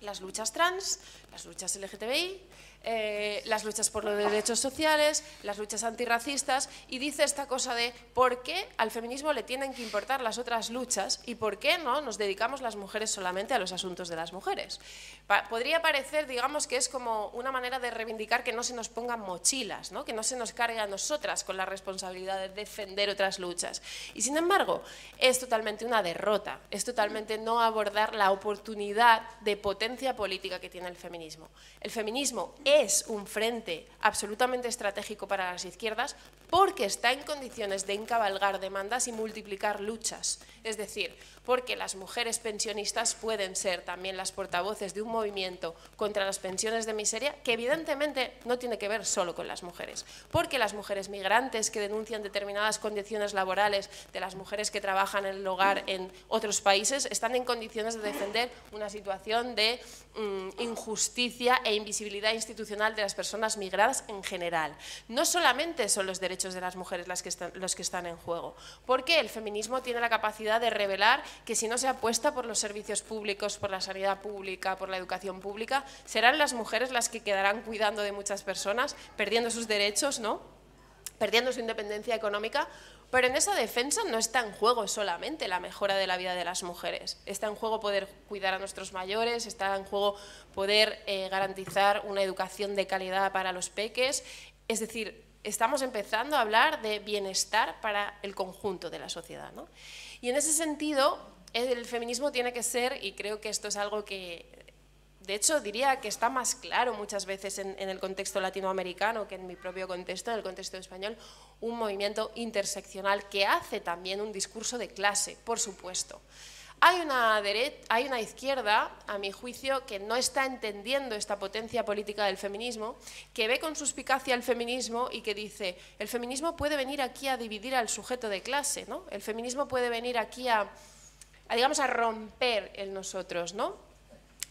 las luchas trans, las luchas LGTBI, eh, las luchas por los derechos sociales, las luchas antirracistas, y dice esta cosa de por qué al feminismo le tienen que importar las otras luchas y por qué no nos dedicamos las mujeres solamente a los asuntos de las mujeres. Podría parecer, digamos, que es como una manera de reivindicar que no se nos pongan mochilas, ¿no? que no se nos cargue a nosotras con la responsabilidad de defender otras luchas. Y sin embargo, es totalmente una derrota, es totalmente no abordar la oportunidad de potencia política que tiene el feminismo. El feminismo es un frente absolutamente estratégico para las izquierdas porque está en condiciones de encabalgar demandas y multiplicar luchas. Es decir, porque las mujeres pensionistas pueden ser también las portavoces de un movimiento contra las pensiones de miseria que evidentemente no tiene que ver solo con las mujeres, porque las mujeres migrantes que denuncian determinadas condiciones laborales de las mujeres que trabajan en el hogar en otros países están en condiciones de defender una situación de mm, injusticia e invisibilidad institucional de las personas migradas en general. No solamente son los derechos de las mujeres las que están, los que están en juego, porque el feminismo tiene la capacidad de revelar que si no se apuesta por los servicios públicos, por la sanidad pública, por la educación pública, serán las mujeres las que quedarán cuidando de muchas personas, perdiendo sus derechos, ¿no? perdiendo su independencia económica, pero en esa defensa no está en juego solamente la mejora de la vida de las mujeres. Está en juego poder cuidar a nuestros mayores, está en juego poder eh, garantizar una educación de calidad para los peques. Es decir, estamos empezando a hablar de bienestar para el conjunto de la sociedad. ¿no? Y en ese sentido, el feminismo tiene que ser, y creo que esto es algo que, de hecho, diría que está más claro muchas veces en, el contexto latinoamericano que en mi propio contexto, en el contexto español, un movimiento interseccional que hace también un discurso de clase, por supuesto. Hay una, hay una izquierda, a mi juicio, que no está entendiendo esta potencia política del feminismo, que ve con suspicacia el feminismo y que dice, el feminismo puede venir aquí a dividir al sujeto de clase, ¿no? el feminismo puede venir aquí a, a digamos, a romper el nosotros, ¿no?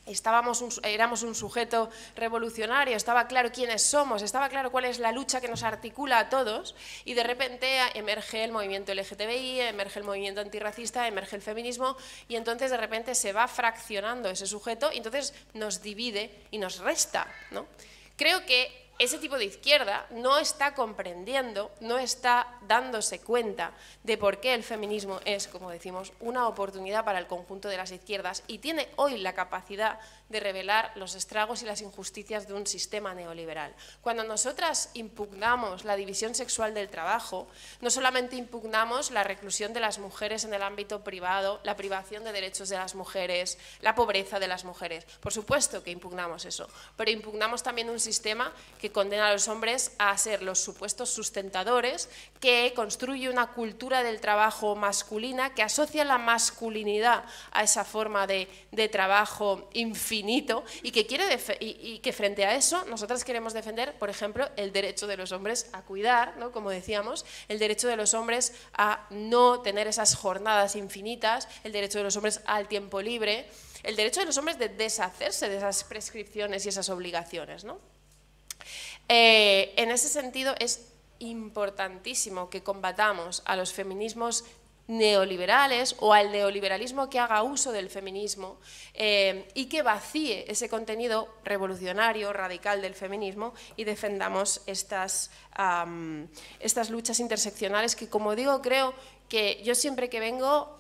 Estábamos éramos un sujeto revolucionario, estaba claro quiénes somos, estaba claro cuál es la lucha que nos articula a todos y de repente emerge el movimiento LGTBI, emerge el movimiento antirracista, emerge el feminismo y entonces de repente se va fraccionando ese sujeto y entonces nos divide y nos resta. ¿no? Creo que ese tipo de izquierda no está comprendiendo, no está dándose cuenta de por qué el feminismo es, como decimos, una oportunidad para el conjunto de las izquierdas y tiene hoy la capacidad de revelar los estragos y las injusticias de un sistema neoliberal. Cuando nosotras impugnamos la división sexual del trabajo, no solamente impugnamos la reclusión de las mujeres en el ámbito privado, la privación de derechos de las mujeres, la pobreza de las mujeres, por supuesto que impugnamos eso, pero impugnamos también un sistema que condena a los hombres a ser los supuestos sustentadores, que construye una cultura del trabajo masculina, que asocia la masculinidad a esa forma de, trabajo infinito y que, quiere y, que frente a eso nosotras queremos defender, por ejemplo, el derecho de los hombres a cuidar, ¿no? como decíamos, el derecho de los hombres a no tener esas jornadas infinitas, el derecho de los hombres al tiempo libre, el derecho de los hombres de deshacerse de esas prescripciones y esas obligaciones. ¿no? Eh, en ese sentido es importantísimo que combatamos a los feminismos neoliberales o al neoliberalismo que haga uso del feminismo eh, y que vacíe ese contenido revolucionario, radical del feminismo y defendamos estas, estas luchas interseccionales que, como digo, creo que yo siempre que vengo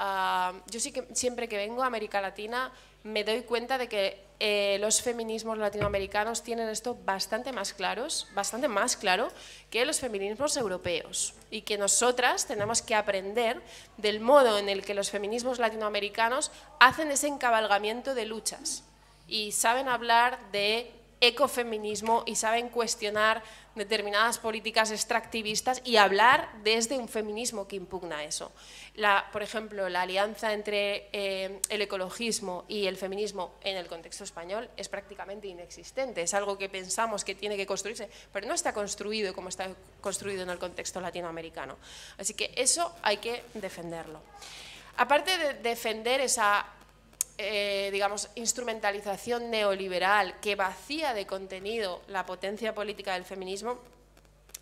yo sí que siempre que vengo a América Latina me doy cuenta de que eh, los feminismos latinoamericanos tienen esto bastante más claros, bastante más claro que los feminismos europeos. Y que nosotras tenemos que aprender del modo en el que los feminismos latinoamericanos hacen ese encabalgamiento de luchas. Y saben hablar de ecofeminismo y saben cuestionar determinadas políticas extractivistas y hablar desde un feminismo que impugna eso. Por ejemplo, la alianza entre eh, el ecologismo y el feminismo en el contexto español es prácticamente inexistente. Es algo que pensamos que tiene que construirse, pero no está construido como está construido en el contexto latinoamericano. Así que eso hay que defenderlo. Aparte de defender esa eh, digamos, instrumentalización neoliberal que vacía de contenido la potencia política del feminismo,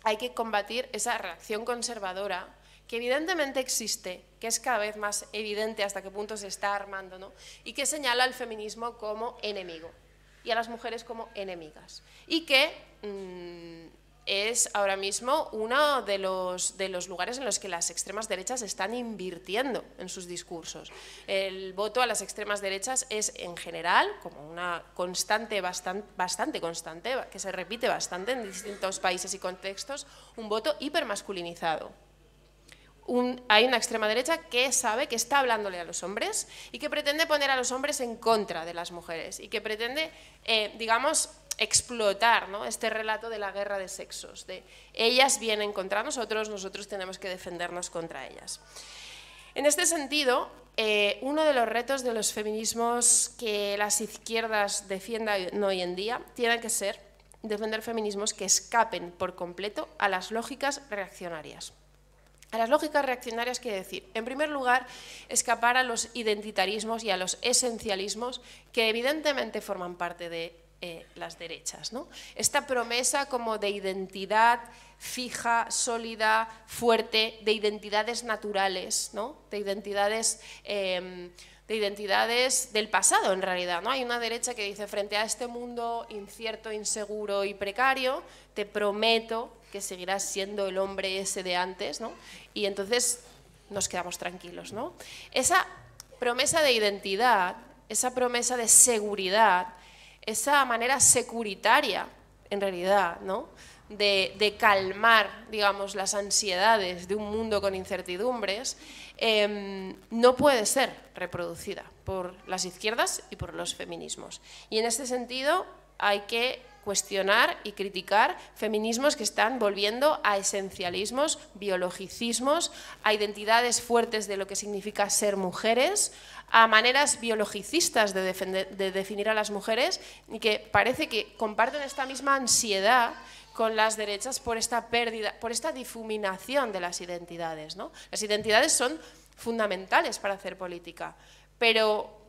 hay que combatir esa reacción conservadora que evidentemente existe, que es cada vez más evidente hasta qué punto se está armando, ¿no? y que señala al feminismo como enemigo. y a las mujeres como enemigas. Y que mm, es ahora mismo uno de los, de los lugares en los que las extremas derechas están invirtiendo en sus discursos. El voto a las extremas derechas es en general, como una constante, bastante, bastante constante, que se repite bastante en distintos países y contextos, un voto hipermasculinizado hay una extrema derecha que sabe que está hablándole a los hombres y que pretende poner a los hombres en contra de las mujeres y que pretende, eh, digamos, explotar este relato de la guerra de sexos, de ellas vienen contra nosotros, nosotros tenemos que defendernos contra ellas. En este sentido, eh, uno de los retos de los feminismos que las izquierdas defiendan hoy en día tiene que ser defender feminismos que escapen por completo a las lógicas reaccionarias. A las lógicas reaccionarias quiere decir, en primer lugar, escapar a los identitarismos y a los esencialismos que evidentemente forman parte de eh, las derechas. ¿no? Esta promesa como de identidad fija, sólida, fuerte, de identidades naturales, ¿no? de identidades... Em, de identidades del pasado en realidad. ¿no? Hay una derecha que dice, frente a este mundo incierto, inseguro y precario, te prometo que seguirás siendo el hombre ese de antes, y entonces nos quedamos tranquilos. ¿no? Esa promesa de identidad, esa promesa de seguridad, esa manera securitaria, en realidad, ¿no? de, calmar, digamos, las ansiedades de un mundo con incertidumbres, em, no puede ser reproducida por las izquierdas y por los feminismos. Y en este sentido hay que cuestionar y criticar feminismos que están volviendo a esencialismos, biologicismos, a identidades fuertes de lo que significa ser mujeres, a maneras biologicistas de, de definir a las mujeres y que parece que comparten esta misma ansiedad con las derechas por esta pérdida, por esta difuminación de las identidades. ¿no? Las identidades son fundamentales para hacer política, pero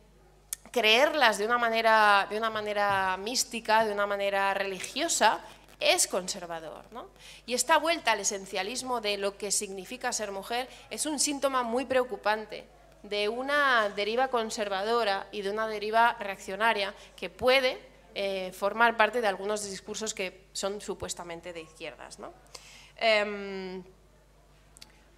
creerlas de una manera, de una manera mística, de una manera religiosa, es conservador. ¿no? Y esta vuelta al esencialismo de lo que significa ser mujer es un síntoma muy preocupante de una deriva conservadora y de una deriva reaccionaria que puede eh, formar parte de algunos discursos que son supuestamente de izquierdas. ¿no? Em,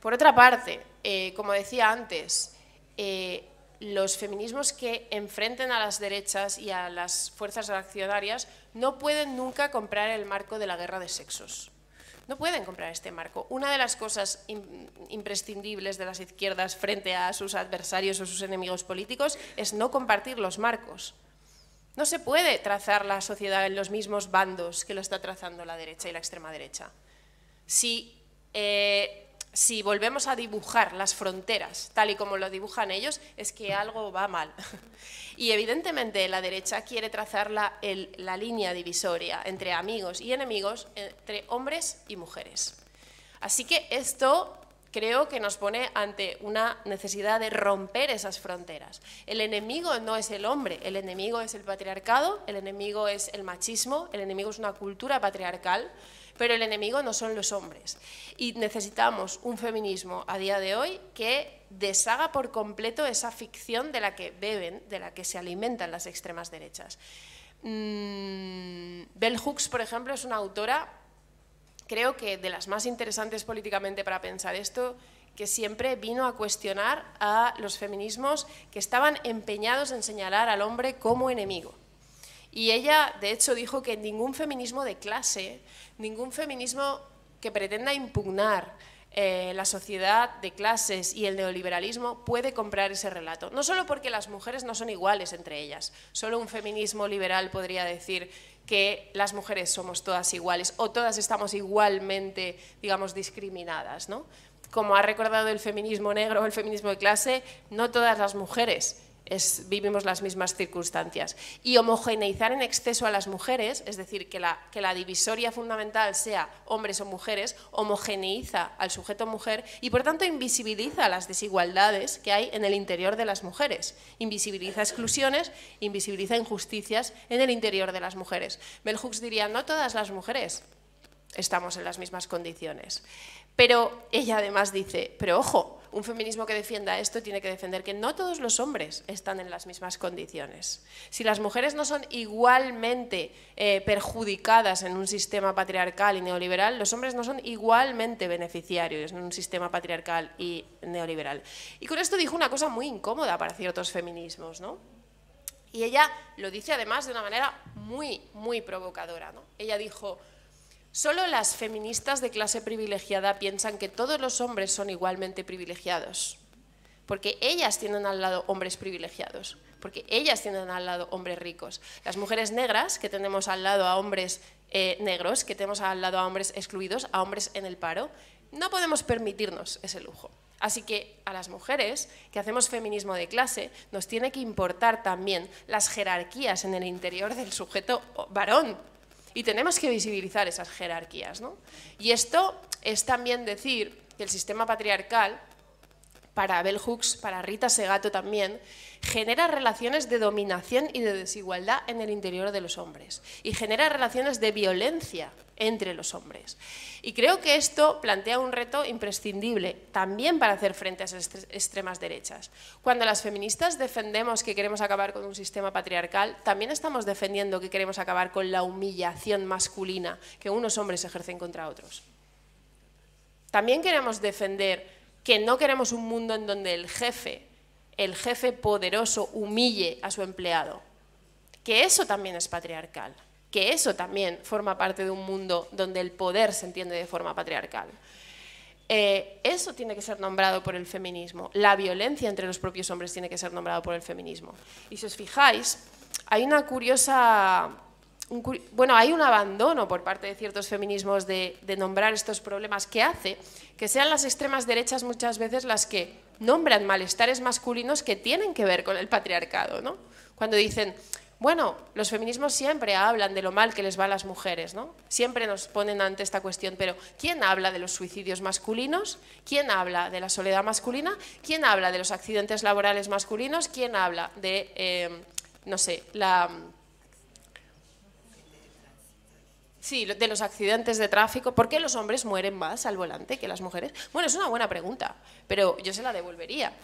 por otra parte, eh, como decía antes, eh, los feminismos que enfrenten a las derechas y a las fuerzas reaccionarias no pueden nunca comprar el marco de la guerra de sexos. No pueden comprar este marco. Una de las cosas imprescindibles de las izquierdas frente a sus adversarios o sus enemigos políticos es no compartir los marcos. No se puede trazar la sociedad en los mismos bandos que lo está trazando la derecha y la extrema derecha. Si eh, si volvemos a dibujar las fronteras tal y como lo dibujan ellos, es que algo va mal. Y evidentemente la derecha quiere trazar la, la línea divisoria entre amigos y enemigos, entre hombres y mujeres. Así que esto creo que nos pone ante una necesidad de romper esas fronteras. El enemigo no es el hombre, el enemigo es el patriarcado, el enemigo es el machismo, el enemigo es una cultura patriarcal pero el enemigo no son los hombres. Y necesitamos un feminismo a día de hoy que deshaga por completo esa ficción de la que beben, de la que se alimentan las extremas derechas. Mm, Bell Hooks, por ejemplo, es una autora, creo que de las más interesantes políticamente para pensar esto, que siempre vino a cuestionar a los feminismos que estaban empeñados en señalar al hombre como enemigo. Y ella, de hecho, dijo que ningún feminismo de clase, ningún feminismo que pretenda impugnar eh, la sociedad de clases y el neoliberalismo puede comprar ese relato. No solo porque las mujeres no son iguales entre ellas, solo un feminismo liberal podría decir que las mujeres somos todas iguales o todas estamos igualmente, digamos, discriminadas. ¿no? Como ha recordado el feminismo negro o el feminismo de clase, no todas las mujeres vivimos las mismas circunstancias. Y homogeneizar en exceso a las mujeres, es decir, que la, que la divisoria fundamental sea hombres o mujeres, homogeneiza al sujeto mujer y por tanto invisibiliza las desigualdades que hay en el interior de las mujeres. Invisibiliza exclusiones, invisibiliza injusticias en el interior de las mujeres. Bell Hooks diría, no todas las mujeres estamos en las mismas condiciones. Pero ella además dice, pero ojo, un feminismo que defienda esto tiene que defender que no todos los hombres están en las mismas condiciones. Si las mujeres no son igualmente eh, perjudicadas en un sistema patriarcal y neoliberal, los hombres no son igualmente beneficiarios en un sistema patriarcal y neoliberal. Y con esto dijo una cosa muy incómoda para ciertos feminismos, ¿no? Y ella lo dice además de una manera muy, muy provocadora, ¿no? Ella dijo, Solo las feministas de clase privilegiada piensan que todos los hombres son igualmente privilegiados, porque ellas tienen al lado hombres privilegiados, porque ellas tienen al lado hombres ricos. Las mujeres negras, que tenemos al lado a hombres eh, negros, que tenemos al lado a hombres excluidos, a hombres en el paro, no podemos permitirnos ese lujo. Así que a las mujeres que hacemos feminismo de clase nos tiene que importar también las jerarquías en el interior del sujeto varón, y tenemos que visibilizar esas jerarquías. ¿no? Y esto es también decir que el sistema patriarcal, para Bell Hooks, para Rita Segato también, genera relaciones de dominación y de desigualdad en el interior de los hombres y genera relaciones de violencia entre los hombres. Y creo que esto plantea un reto imprescindible también para hacer frente a esas extremas derechas. Cuando las feministas defendemos que queremos acabar con un sistema patriarcal, también estamos defendiendo que queremos acabar con la humillación masculina que unos hombres ejercen contra otros. También queremos defender que no queremos un mundo en donde el jefe, el jefe poderoso, humille a su empleado. Que eso también es patriarcal que eso también forma parte de un mundo donde el poder se entiende de forma patriarcal. Eh, eso tiene que ser nombrado por el feminismo. La violencia entre los propios hombres tiene que ser nombrado por el feminismo. Y si os fijáis, hay una curiosa... bueno, hay un abandono por parte de ciertos feminismos de, nombrar estos problemas que hace que sean las extremas derechas muchas veces las que nombran malestares masculinos que tienen que ver con el patriarcado. ¿no? Cuando dicen, bueno, los feminismos siempre hablan de lo mal que les va a las mujeres, ¿no? Siempre nos ponen ante esta cuestión, pero ¿quién habla de los suicidios masculinos? ¿Quién habla de la soledad masculina? ¿Quién habla de los accidentes laborales masculinos? ¿Quién habla de, eh, no sé, la... Sí, de los accidentes de tráfico. ¿Por qué los hombres mueren más al volante que las mujeres? Bueno, es una buena pregunta, pero yo se la devolvería.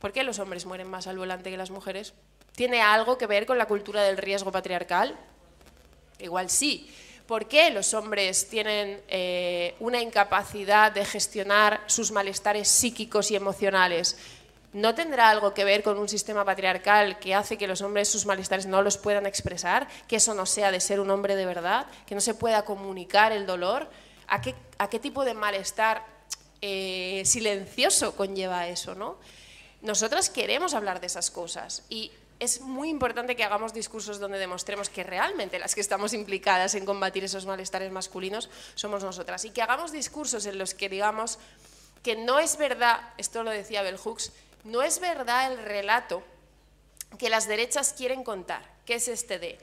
¿Por qué los hombres mueren más al volante que las mujeres? ¿Tiene algo que ver con la cultura del riesgo patriarcal? Igual sí. ¿Por qué los hombres tienen eh, una incapacidad de gestionar sus malestares psíquicos y emocionales? ¿No tendrá algo que ver con un sistema patriarcal que hace que los hombres sus malestares no los puedan expresar? ¿Que eso no sea de ser un hombre de verdad? ¿Que no se pueda comunicar el dolor? ¿A qué, tipo de malestar eh, silencioso conlleva eso? ¿no? Nosotras queremos hablar de esas cosas y es muy importante que hagamos discursos donde demostremos que realmente las que estamos implicadas en combatir esos malestares masculinos somos nosotras y que hagamos discursos en los que digamos que no es verdad, esto lo decía Bell Hooks, no es verdad el relato que las derechas quieren contar, que es este de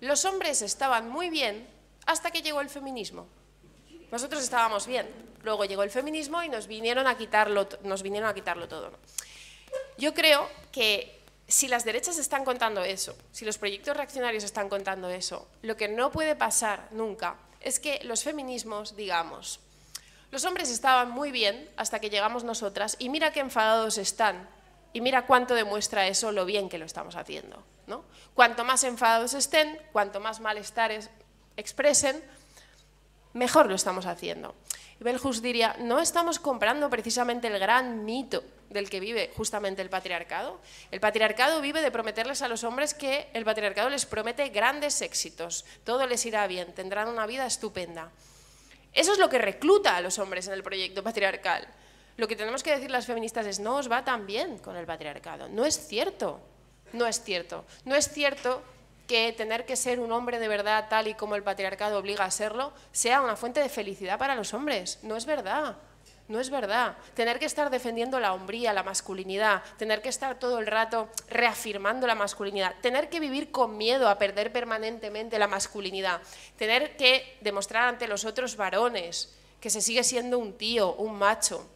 los hombres estaban muy bien hasta que llegó el feminismo. Nosotros estábamos bien, luego llegó el feminismo y nos vinieron a quitarlo, nos vinieron a quitarlo todo. Yo creo que si las derechas están contando eso, si los proyectos reaccionarios están contando eso, lo que no puede pasar nunca es que los feminismos digamos, los hombres estaban muy bien hasta que llegamos nosotras y mira qué enfadados están y mira cuánto demuestra eso lo bien que lo estamos haciendo. ¿no? Cuanto más enfadados estén, cuanto más malestares expresen, mejor lo estamos haciendo. Y Belhus diría, no estamos comprando precisamente el gran mito del que vive justamente el patriarcado. El patriarcado vive de prometerles a los hombres que el patriarcado les promete grandes éxitos, todo les irá bien, tendrán una vida estupenda. Eso es lo que recluta a los hombres en el proyecto patriarcal. Lo que tenemos que decir las feministas es no os va tan bien con el patriarcado. No es cierto, no es cierto. No es cierto que tener que ser un hombre de verdad tal y como el patriarcado obliga a serlo sea una fuente de felicidad para los hombres. No es verdad. No es verdad. Tener que estar defendiendo la hombría, la masculinidad, tener que estar todo el rato reafirmando la masculinidad, tener que vivir con miedo a perder permanentemente la masculinidad, tener que demostrar ante los otros varones que se sigue siendo un tío, un macho,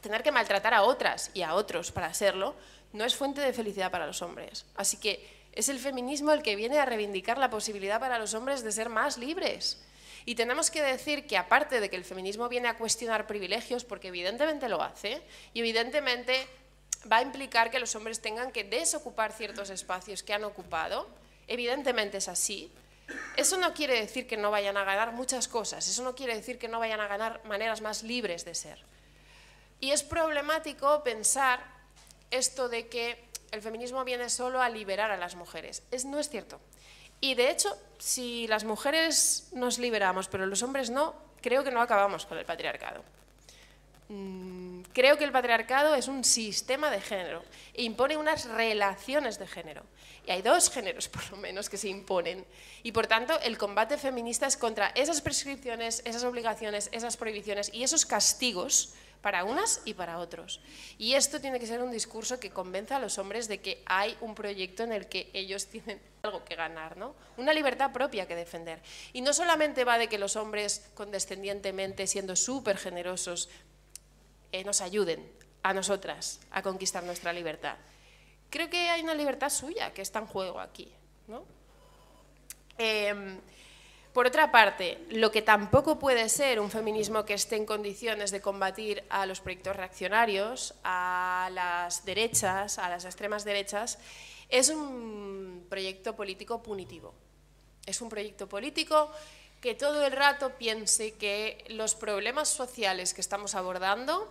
tener que maltratar a otras y a otros para serlo, no es fuente de felicidad para los hombres. Así que es el feminismo el que viene a reivindicar la posibilidad para los hombres de ser más libres Y tenemos que decir que aparte de que el feminismo viene a cuestionar privilegios, porque evidentemente lo hace, y evidentemente va a implicar que los hombres tengan que desocupar ciertos espacios que han ocupado, evidentemente es así, eso no quiere decir que no vayan a ganar muchas cosas, eso no quiere decir que no vayan a ganar maneras más libres de ser. Y es problemático pensar esto de que el feminismo viene solo a liberar a las mujeres. Es, no es cierto. Y de hecho, si las mujeres nos liberamos, pero los hombres no, creo que no acabamos con el patriarcado. Mm, creo que el patriarcado es un sistema de género e impone unas relaciones de género. Y hay dos géneros, por lo menos, que se imponen. Y por tanto, el combate feminista es contra esas prescripciones, esas obligaciones, esas prohibiciones y esos castigos para unas y para otros. Y esto tiene que ser un discurso que convenza a los hombres de que hay un proyecto en el que ellos tienen algo que ganar, ¿no? Una libertad propia que defender. Y no solamente va de que los hombres condescendientemente, siendo súper generosos, eh, nos ayuden a nosotras a conquistar nuestra libertad. Creo que hay una libertad suya que está en juego aquí, ¿no? Em, por otra parte, lo que tampoco puede ser un feminismo que esté en condiciones de combatir a los proyectos reaccionarios, a las derechas, a las extremas derechas, es un proyecto político punitivo. Es un proyecto político que todo el rato piense que los problemas sociales que estamos abordando,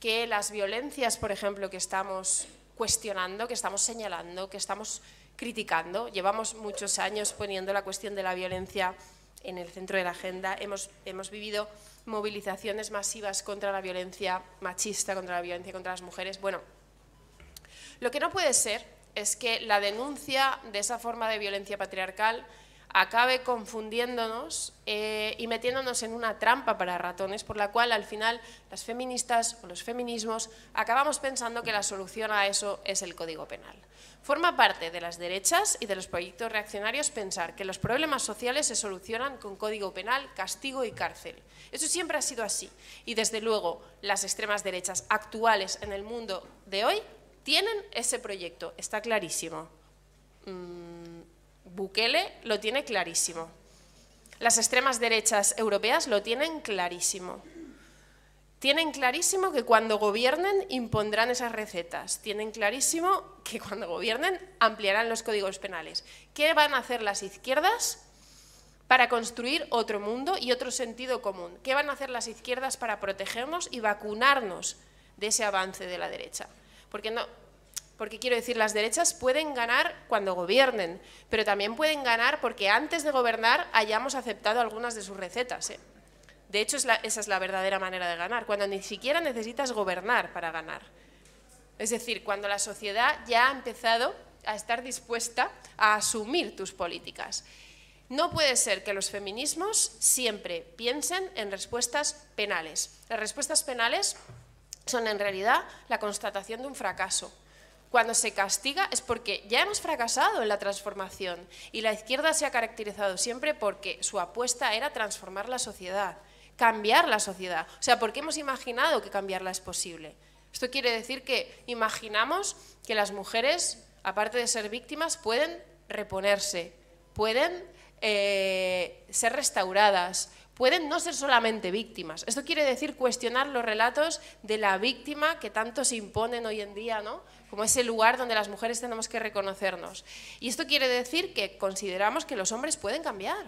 que las violencias, por ejemplo, que estamos cuestionando, que estamos señalando, que estamos criticando. Llevamos muchos años poniendo la cuestión de la violencia en el centro de la agenda. Hemos, hemos vivido movilizaciones masivas contra la violencia machista, contra la violencia contra las mujeres. Bueno, lo que no puede ser es que la denuncia de esa forma de violencia patriarcal acabe confundiéndonos eh, y metiéndonos en una trampa para ratones, por la cual al final las feministas o los feminismos acabamos pensando que la solución a eso es el Código Penal. Forma parte de las derechas y de los proyectos reaccionarios pensar que los problemas sociales se solucionan con Código Penal, castigo y cárcel. Eso siempre ha sido así. Y desde luego las extremas derechas actuales en el mundo de hoy tienen ese proyecto, está clarísimo. Mm, Bukele lo tiene clarísimo. Las extremas derechas europeas lo tienen clarísimo. Tienen clarísimo que cuando gobiernen impondrán esas recetas. Tienen clarísimo que cuando gobiernen ampliarán los códigos penales. ¿Qué van a hacer las izquierdas para construir otro mundo y otro sentido común? ¿Qué van a hacer las izquierdas para protegernos y vacunarnos de ese avance de la derecha? Porque no, porque quiero decir, las derechas pueden ganar cuando gobiernen, pero también pueden ganar porque antes de gobernar hayamos aceptado algunas de sus recetas. ¿eh? De hecho, esa es la verdadera manera de ganar, cuando ni siquiera necesitas gobernar para ganar. Es decir, cuando la sociedad ya ha empezado a estar dispuesta a asumir tus políticas. No puede ser que los feminismos siempre piensen en respuestas penales. Las respuestas penales son en realidad la constatación de un fracaso, cuando se castiga es porque ya hemos fracasado en la transformación y la izquierda se ha caracterizado siempre porque su apuesta era transformar la sociedad, cambiar la sociedad. O sea, porque hemos imaginado que cambiarla es posible. Esto quiere decir que imaginamos que las mujeres, aparte de ser víctimas, pueden reponerse, pueden eh, ser restauradas, pueden no ser solamente víctimas. Esto quiere decir cuestionar los relatos de la víctima que tanto se imponen hoy en día, ¿no? como ese lugar donde las mujeres tenemos que reconocernos. Y esto quiere decir que consideramos que los hombres pueden cambiar,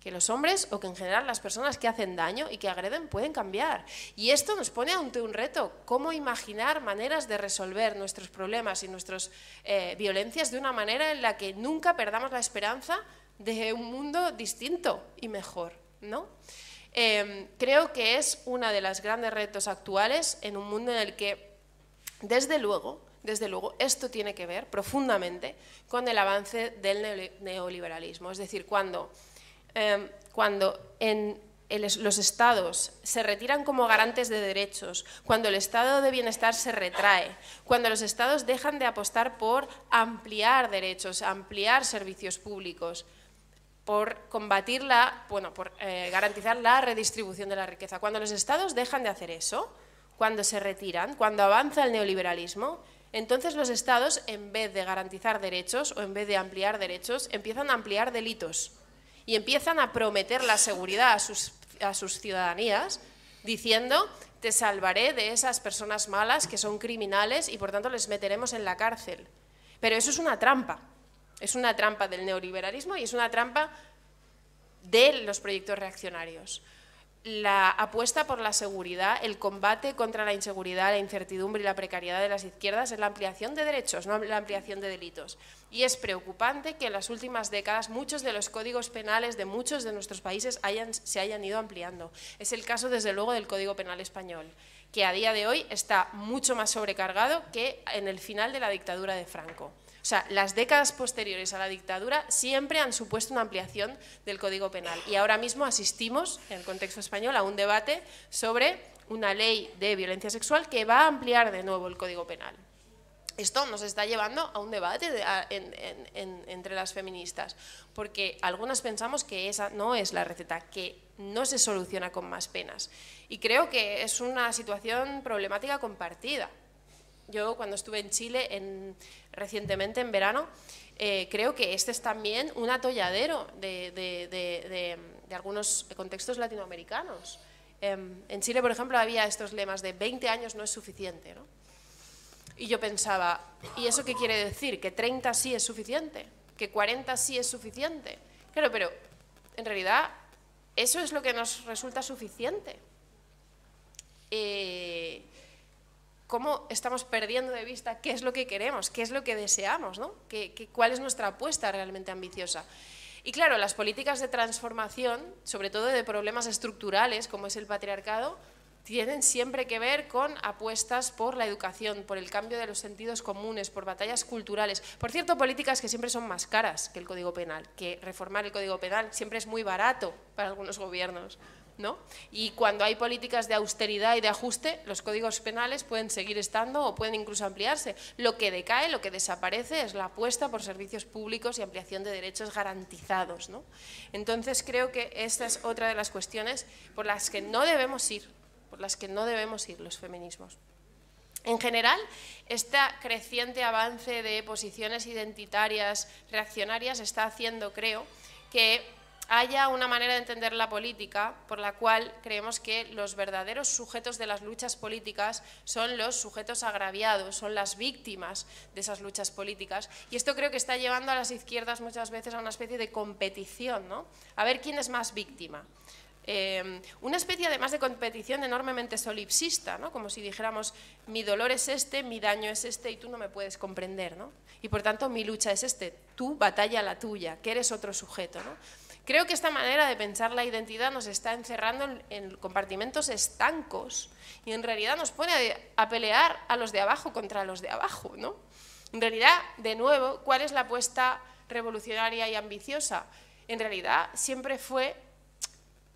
que los hombres o que en general las personas que hacen daño y que agreden pueden cambiar. Y esto nos pone ante un reto, cómo imaginar maneras de resolver nuestros problemas y nuestras eh, violencias de una manera en la que nunca perdamos la esperanza de un mundo distinto y mejor. ¿No? Em, creo que es uno de los grandes retos actuales en un mundo en el que, desde luego, desde luego, esto tiene que ver profundamente con el avance del neoliberalismo. Es decir, cuando, em, cuando los estados se retiran como garantes de derechos, cuando el estado de bienestar se retrae, cuando los estados dejan de apostar por ampliar derechos, ampliar servicios públicos, por combatir la, bueno, por eh, garantizar la redistribución de la riqueza. Cuando los estados dejan de hacer eso, cuando se retiran, cuando avanza el neoliberalismo, entonces los estados, en vez de garantizar derechos o en vez de ampliar derechos, empiezan a ampliar delitos. y empiezan a prometer la seguridad a sus, a sus ciudadanías diciendo te salvaré de esas personas malas que son criminales y por tanto les meteremos en la cárcel. Pero eso es una trampa, es una trampa del neoliberalismo y es una trampa de los proyectos reaccionarios la apuesta por la seguridad, el combate contra la inseguridad, la incertidumbre y la precariedad de las izquierdas es la ampliación de derechos, no la ampliación de delitos. Y es preocupante que en las últimas décadas muchos de los códigos penales de muchos de nuestros países se hayan ido ampliando. Es el caso, desde luego, del Código Penal español, que a día de hoy está mucho más sobrecargado que en el final de la dictadura de Franco. O sea, las décadas posteriores a la dictadura siempre han supuesto una ampliación del Código Penal y ahora mismo asistimos, en el contexto español, a un debate sobre una ley de violencia sexual que va a ampliar de nuevo el Código Penal. Esto nos está llevando a un debate entre las feministas, porque algunas pensamos que esa no es la receta, que no se soluciona con más penas. Y creo que es una situación problemática compartida. Yo cuando estuve en Chile recientemente, en verano, eh, creo que este es también un atolladero de, algunos contextos latinoamericanos. Em, en Chile, por ejemplo, había estos lemas de 20 años no es suficiente. ¿no? Y yo pensaba, ¿y eso qué quiere decir? ¿Que 30 sí es suficiente? ¿Que 40 sí es suficiente? Claro, pero en realidad eso es lo que nos resulta suficiente. Eh, cómo estamos perdiendo de vista qué es lo que queremos, qué es lo que deseamos, ¿no? ¿Qué, cuál es nuestra apuesta realmente ambiciosa. Y claro, las políticas de transformación, sobre todo de problemas estructurales como es el patriarcado, tienen siempre que ver con apuestas por la educación, por el cambio de los sentidos comunes, por batallas culturales. Por cierto, políticas que siempre son más caras que el Código Penal, que reformar el Código Penal siempre es muy barato para algunos gobiernos. Y cuando hay políticas de austeridad y de ajuste, los códigos penales pueden seguir estando o pueden incluso ampliarse. Lo que decae, lo que desaparece es la apuesta por servicios públicos y ampliación de derechos garantizados. Entonces creo que esta es otra de las cuestiones por las que no debemos ir, por las que no debemos ir los feminismos. En general, este creciente avance de posiciones identitarias reaccionarias está haciendo, creo, que haya una manera de entender la política por la cual creemos que los verdaderos sujetos de las luchas políticas son los sujetos agraviados, son las víctimas de esas luchas políticas. Y esto creo que está llevando a las izquierdas muchas veces a una especie de competición, ¿no? A ver quién es más víctima. Eh, una especie además de competición enormemente solipsista, ¿no? como si dijéramos, mi dolor es este, mi daño es este y tú no me puedes comprender. ¿no? Y por tanto mi lucha es este, tú batalla la tuya, que eres otro sujeto. ¿no? Creo que esta manera de pensar la identidad nos está encerrando en, compartimentos estancos y en realidad nos pone a, pelear a los de abajo contra los de abajo. ¿no? En realidad, de nuevo, ¿cuál es la apuesta revolucionaria y ambiciosa? En realidad siempre fue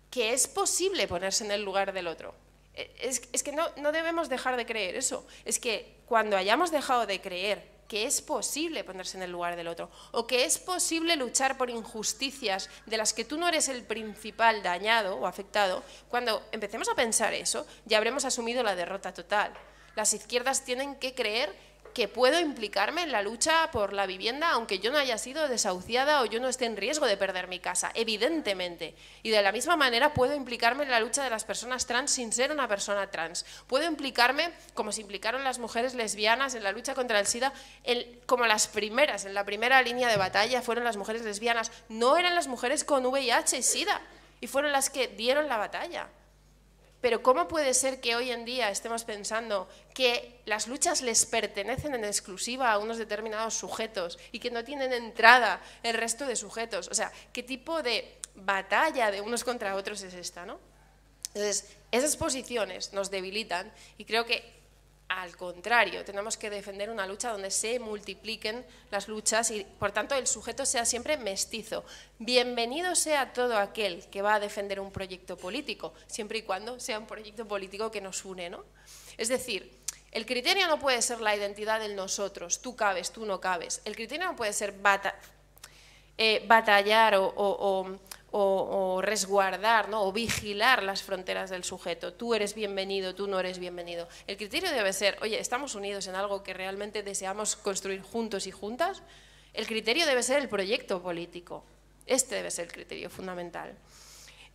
que es posible ponerse en el lugar del otro. E, es, es que no, no debemos dejar de creer eso. Es que cuando hayamos dejado de creer que es posible ponerse en el lugar del otro, o que es posible luchar por injusticias de las que tú no eres el principal dañado o afectado, cuando empecemos a pensar eso, ya habremos asumido la derrota total. Las izquierdas tienen que creer que puedo implicarme en la lucha por la vivienda aunque yo no haya sido desahuciada o yo no esté en riesgo de perder mi casa, evidentemente. Y de la misma manera puedo implicarme en la lucha de las personas trans sin ser una persona trans. Puedo implicarme, como se implicaron las mujeres lesbianas en la lucha contra el SIDA, como las primeras, en la primera línea de batalla fueron las mujeres lesbianas, no eran las mujeres con VIH y SIDA, y fueron las que dieron la batalla. Pero ¿cómo puede ser que hoy en día estemos pensando que las luchas les pertenecen en exclusiva a unos determinados sujetos y que no tienen entrada el resto de sujetos? O sea, ¿qué tipo de batalla de unos contra otros es esta? ¿no? Entonces, esas posiciones nos debilitan y creo que al contrario, tenemos que defender una lucha donde se multipliquen las luchas y, por tanto, el sujeto sea siempre mestizo. Bienvenido sea todo aquel que va a defender un proyecto político, siempre y cuando sea un proyecto político que nos une. ¿no? Es decir, el criterio no puede ser la identidad del nosotros, tú cabes, tú no cabes. El criterio no puede ser eh, batallar o o, resguardar ¿no? o vigilar las fronteras del sujeto. Tú eres bienvenido, tú no eres bienvenido. El criterio debe ser, oye, ¿estamos unidos en algo que realmente deseamos construir juntos y juntas? El criterio debe ser el proyecto político. Este debe ser el criterio fundamental.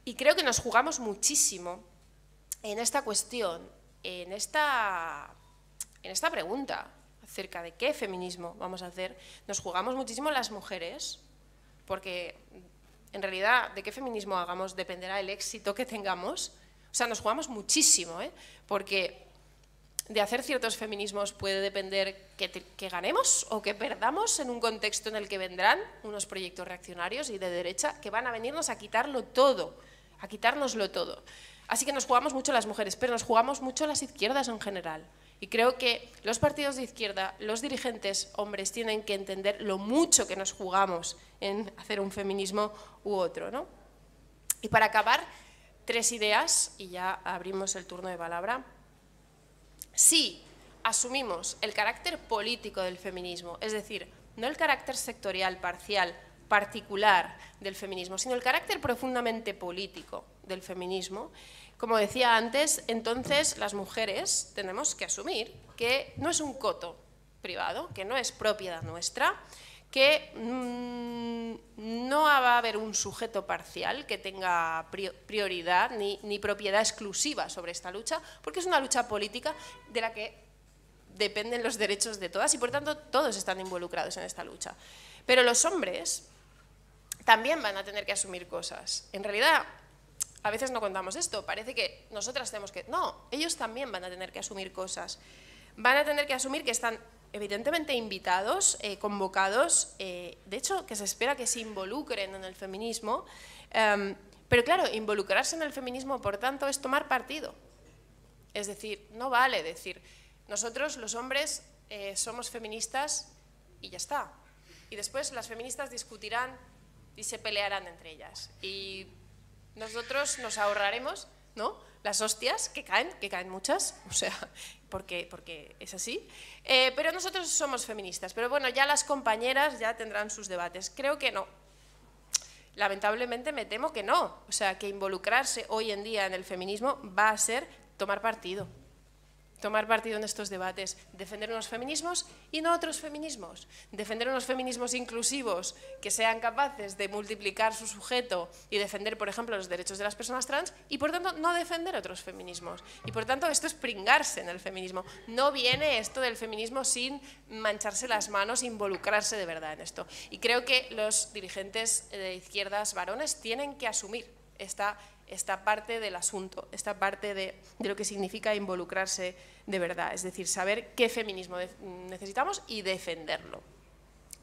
Y creo que nos jugamos muchísimo en esta cuestión, en esta, en esta pregunta acerca de qué feminismo vamos a hacer, nos jugamos muchísimo las mujeres, porque en realidad de qué feminismo hagamos dependerá el éxito que tengamos. O sea, nos jugamos muchísimo, ¿eh? porque de hacer ciertos feminismos puede depender que, ganemos o que perdamos en un contexto en el que vendrán unos proyectos reaccionarios y de derecha que van a venirnos a quitarlo todo, a quitárnoslo todo. Así que nos jugamos mucho las mujeres, pero nos jugamos mucho las izquierdas en general. Y creo que los partidos de izquierda, los dirigentes hombres, tienen que entender lo mucho que nos jugamos en hacer un feminismo u otro. ¿no? Y para acabar, tres ideas, y ya abrimos el turno de palabra. Si asumimos el carácter político del feminismo, es decir, no el carácter sectorial, parcial, particular del feminismo, sino el carácter profundamente político del feminismo, como decía antes, entonces las mujeres tenemos que asumir que no es un coto privado, que no es propiedad nuestra, que mm, no va a haber un sujeto parcial que tenga prioridad ni, ni propiedad exclusiva sobre esta lucha, porque es una lucha política de la que dependen los derechos de todas y por tanto todos están involucrados en esta lucha. Pero los hombres también van a tener que asumir cosas. En realidad, a veces no contamos esto, parece que nosotras tenemos que... No, ellos también van a tener que asumir cosas. Van a tener que asumir que están evidentemente invitados, eh, convocados, eh, de hecho que se espera que se involucren en el feminismo, em, pero claro, involucrarse en el feminismo, por tanto, es tomar partido. Es decir, no vale decir, nosotros los hombres eh, somos feministas y ya está. Y después las feministas discutirán y se pelearán entre ellas. Y nosotros nos ahorraremos ¿no? las hostias que caen, que caen muchas, o sea, porque, porque es así. Eh, pero nosotros somos feministas. Pero bueno, ya las compañeras ya tendrán sus debates. Creo que no. Lamentablemente me temo que no. O sea, que involucrarse hoy en día en el feminismo va a ser tomar partido tomar partido en estos debates, defender unos feminismos y no otros feminismos, defender unos feminismos inclusivos que sean capaces de multiplicar su sujeto y defender, por ejemplo, los derechos de las personas trans y, por tanto, no defender otros feminismos. Y, por tanto, esto es pringarse en el feminismo. No viene esto del feminismo sin mancharse las manos, involucrarse de verdad en esto. Y creo que los dirigentes de izquierdas varones tienen que asumir esta esta parte del asunto, esta parte de, lo que significa involucrarse de verdad, es decir, saber qué feminismo necesitamos y defenderlo.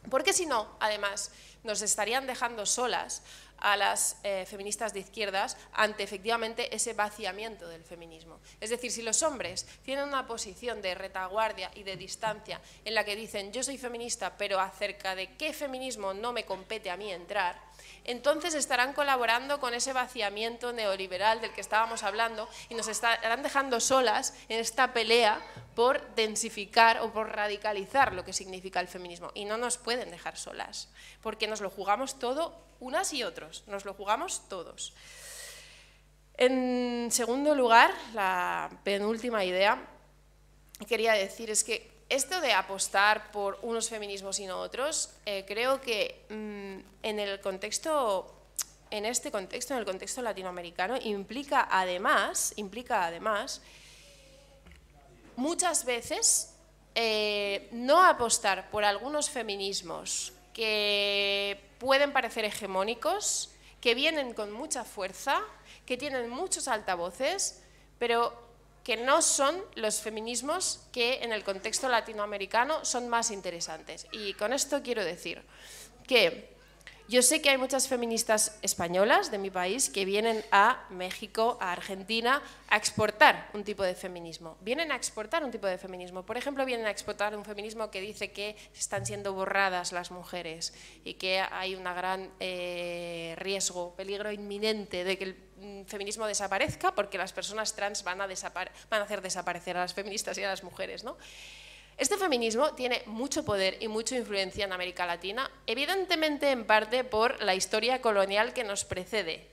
Porque si no, además, nos estarían dejando solas a las eh, feministas de izquierdas ante efectivamente ese vaciamiento del feminismo. Es decir, si los hombres tienen una posición de retaguardia y de distancia en la que dicen yo soy feminista, pero acerca de qué feminismo no me compete a mí entrar, entonces estarán colaborando con ese vaciamiento neoliberal del que estábamos hablando y nos estarán dejando solas en esta pelea por densificar o por radicalizar lo que significa el feminismo. Y no nos pueden dejar solas, porque nos lo jugamos todo, unas y otros, nos lo jugamos todos. En segundo lugar, la penúltima idea que quería decir es que esto de apostar por unos feminismos y no otros, eh, creo que mm, en el contexto, en este contexto, en el contexto latinoamericano, implica además, implica además, muchas veces eh, no apostar por algunos feminismos que pueden parecer hegemónicos, que vienen con mucha fuerza, que tienen muchos altavoces, pero que no son los feminismos que en el contexto latinoamericano son más interesantes. Y con esto quiero decir que yo sé que hay muchas feministas españolas de mi país que vienen a México, a Argentina, a exportar un tipo de feminismo. Vienen a exportar un tipo de feminismo. Por ejemplo, vienen a exportar un feminismo que dice que están siendo borradas las mujeres y que hay un gran eh, riesgo, peligro inminente de que el feminismo desaparezca porque las personas trans van a, van a hacer desaparecer a las feministas y a las mujeres. ¿no? Este feminismo tiene mucho poder y mucha influencia en América Latina, evidentemente en parte por la historia colonial que nos precede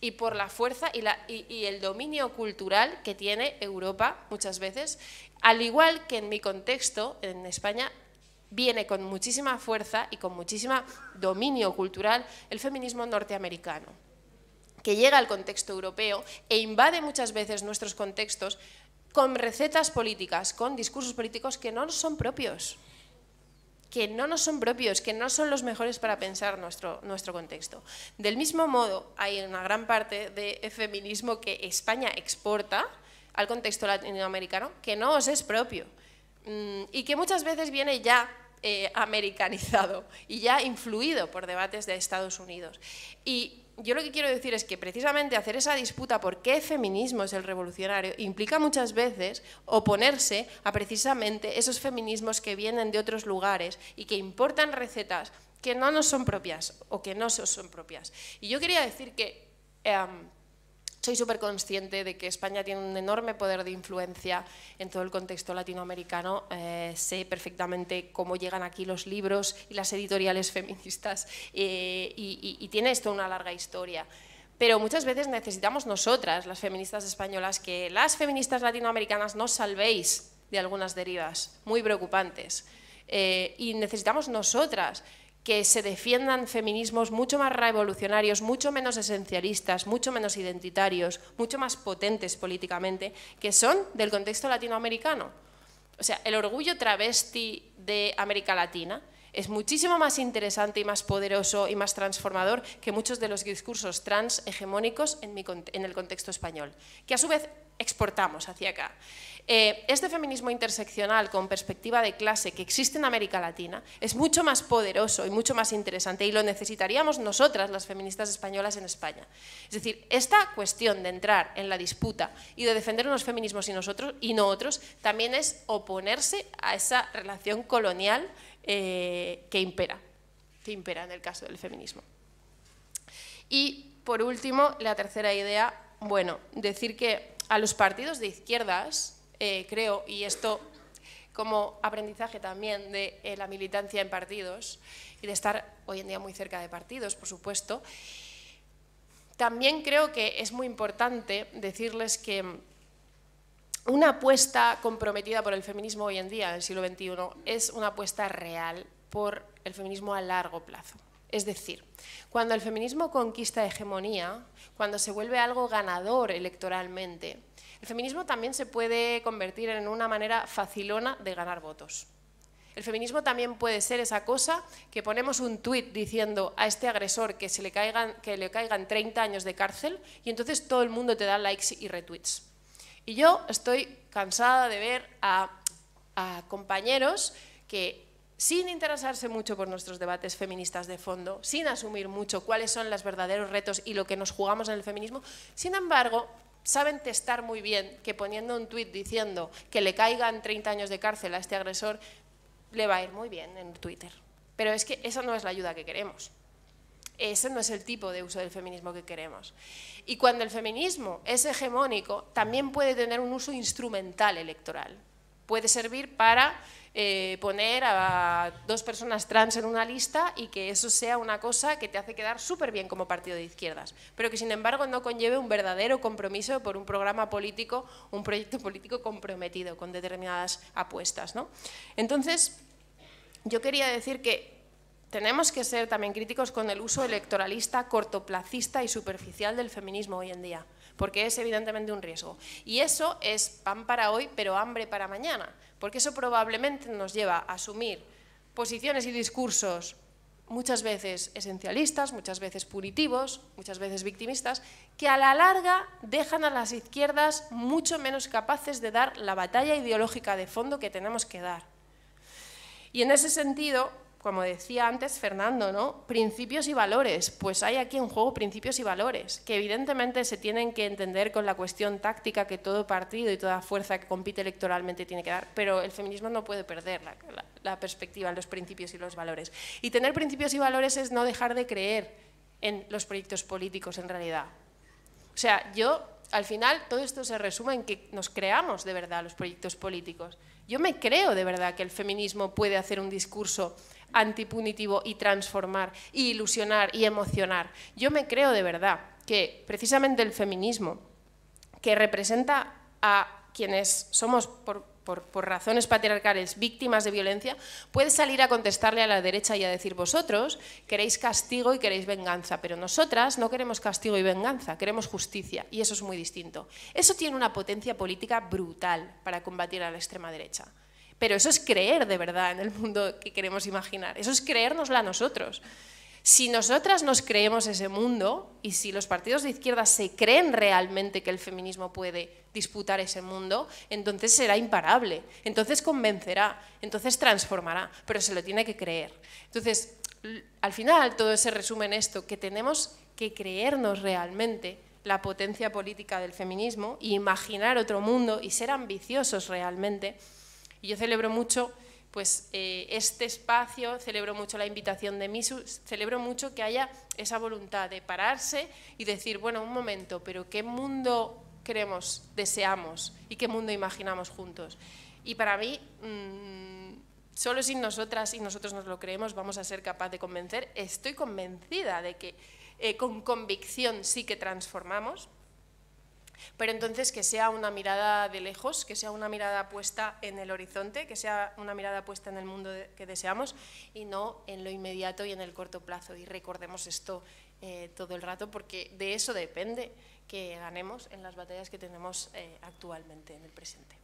y por la fuerza y, el dominio cultural que tiene Europa muchas veces, al igual que en mi contexto, en España, viene con muchísima fuerza y con muchísimo dominio cultural el feminismo norteamericano, que llega al contexto europeo e invade muchas veces nuestros contextos con recetas políticas, con discursos políticos que no son propios que no nos son propios, que no son los mejores para pensar nuestro, nuestro contexto. Del mismo modo, hay una gran parte de feminismo que España exporta al contexto latinoamericano que no os es propio mm, y que muchas veces viene ya eh, americanizado y ya influido por debates de Estados Unidos. Y yo lo que quiero decir es que precisamente hacer esa disputa por qué feminismo es el revolucionario implica muchas veces oponerse a precisamente esos feminismos que vienen de otros lugares y que importan recetas que no nos son propias o que no son propias. Y yo quería decir que em, soy súper consciente de que España tiene un enorme poder de influencia en todo el contexto latinoamericano. Eh, sé perfectamente cómo llegan aquí los libros y las editoriales feministas eh, y, tiene esto una larga historia. Pero muchas veces necesitamos nosotras, las feministas españolas, que las feministas latinoamericanas nos salvéis de algunas derivas muy preocupantes. Eh, y necesitamos nosotras que se defiendan feminismos mucho más revolucionarios, mucho menos esencialistas, mucho menos identitarios, mucho más potentes políticamente, que son del contexto latinoamericano. O sea, el orgullo travesti de América Latina es muchísimo más interesante y más poderoso y más transformador que muchos de los discursos trans hegemónicos en, en el contexto español, que a su vez exportamos hacia acá. Eh, este feminismo interseccional con perspectiva de clase que existe en América Latina es mucho más poderoso y mucho más interesante y lo necesitaríamos nosotras, las feministas españolas en España. Es decir, esta cuestión de entrar en la disputa y de defender unos feminismos y, nosotros, y no otros también es oponerse a esa relación colonial eh, que impera, que impera en el caso del feminismo. Y por último, la tercera idea, bueno, decir que a los partidos de izquierdas eh, creo, y esto como aprendizaje también de eh, la militancia en partidos y de estar hoy en día muy cerca de partidos, por supuesto, también creo que es muy importante decirles que una apuesta comprometida por el feminismo hoy en día, en el siglo XXI, es una apuesta real por el feminismo a largo plazo. Es decir, cuando el feminismo conquista hegemonía, cuando se vuelve algo ganador electoralmente, el feminismo también se puede convertir en una manera facilona de ganar votos. El feminismo también puede ser esa cosa que ponemos un tuit diciendo a este agresor que, se le caigan, que le caigan 30 años de cárcel y entonces todo el mundo te da likes y retweets. Y yo estoy cansada de ver a, a compañeros que sin interesarse mucho por nuestros debates feministas de fondo, sin asumir mucho cuáles son los verdaderos retos y lo que nos jugamos en el feminismo, sin embargo, saben testar muy bien que poniendo un tuit diciendo que le caigan 30 años de cárcel a este agresor, le va a ir muy bien en Twitter. Pero es que esa no es la ayuda que queremos. Ese no es el tipo de uso del feminismo que queremos. Y cuando el feminismo es hegemónico, también puede tener un uso instrumental electoral. Puede servir para eh, poner a dos personas trans en una lista y que eso sea una cosa que te hace quedar súper bien como partido de izquierdas, pero que sin embargo no conlleve un verdadero compromiso por un programa político, un proyecto político comprometido con determinadas apuestas. ¿no? Entonces, yo quería decir que tenemos que ser también críticos con el uso electoralista, cortoplacista y superficial del feminismo hoy en día porque es evidentemente un riesgo. Y eso es pan para hoy, pero hambre para mañana, porque eso probablemente nos lleva a asumir posiciones y discursos muchas veces esencialistas, muchas veces punitivos, muchas veces victimistas, que a la larga dejan a las izquierdas mucho menos capaces de dar la batalla ideológica de fondo que tenemos que dar. Y en ese sentido, como decía antes Fernando, ¿no? Principios y valores. Pues hay aquí en juego principios y valores, que evidentemente se tienen que entender con la cuestión táctica que todo partido y toda fuerza que compite electoralmente tiene que dar, pero el feminismo no puede perder la, la perspectiva en los principios y los valores. Y tener principios y valores es no dejar de creer en los proyectos políticos en realidad. O sea, yo, al final, todo esto se resume en que nos creamos de verdad los proyectos políticos. Yo me creo de verdad que el feminismo puede hacer un discurso antipunitivo y transformar, y ilusionar y emocionar. Yo me creo de verdad que precisamente el feminismo, que representa a quienes somos por por, razones patriarcales víctimas de violencia, puede salir a contestarle a la derecha y a decir vosotros queréis castigo y queréis venganza, pero nosotras no queremos castigo y venganza, queremos justicia y eso es muy distinto. Eso tiene una potencia política brutal para combatir a la extrema derecha. Pero eso es creer de verdad en el mundo que queremos imaginar, eso es creérnosla a nosotros. Si nosotras nos creemos ese mundo y si los partidos de izquierda se creen realmente que el feminismo puede disputar ese mundo, entonces será imparable, entonces convencerá, entonces transformará, pero se lo tiene que creer. Entonces, al final todo se resume en esto, que tenemos que creernos realmente la potencia política del feminismo e imaginar otro mundo y ser ambiciosos realmente. Y yo celebro mucho pues eh, este espacio, celebro mucho la invitación de Misu, celebro mucho que haya esa voluntad de pararse y decir, bueno, un momento, pero ¿qué mundo queremos, deseamos y qué mundo imaginamos juntos? Y para mí, mm, solo si nosotras y nosotros nos lo creemos vamos a ser capaces de convencer. Estoy convencida de que eh, con convicción sí que transformamos, pero entonces que sea una mirada de lejos, que sea una mirada puesta en el horizonte, que sea una mirada puesta en el mundo que deseamos y no en lo inmediato y en el corto plazo. Y recordemos esto eh, todo el rato porque de eso depende que ganemos en las batallas que tenemos eh, actualmente en el presente.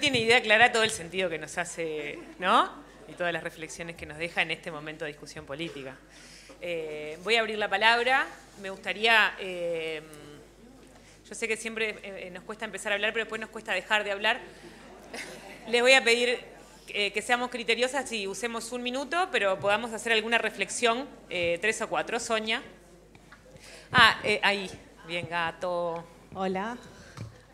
Tiene idea clara todo el sentido que nos hace, ¿no? Y todas las reflexiones que nos deja en este momento de discusión política. Eh, voy a abrir la palabra. Me gustaría, eh, yo sé que siempre eh, nos cuesta empezar a hablar, pero después nos cuesta dejar de hablar. Les voy a pedir que seamos criteriosas y usemos un minuto, pero podamos hacer alguna reflexión, tres o cuatro. Sonia. Ah, ahí. Bien, gato. Hola.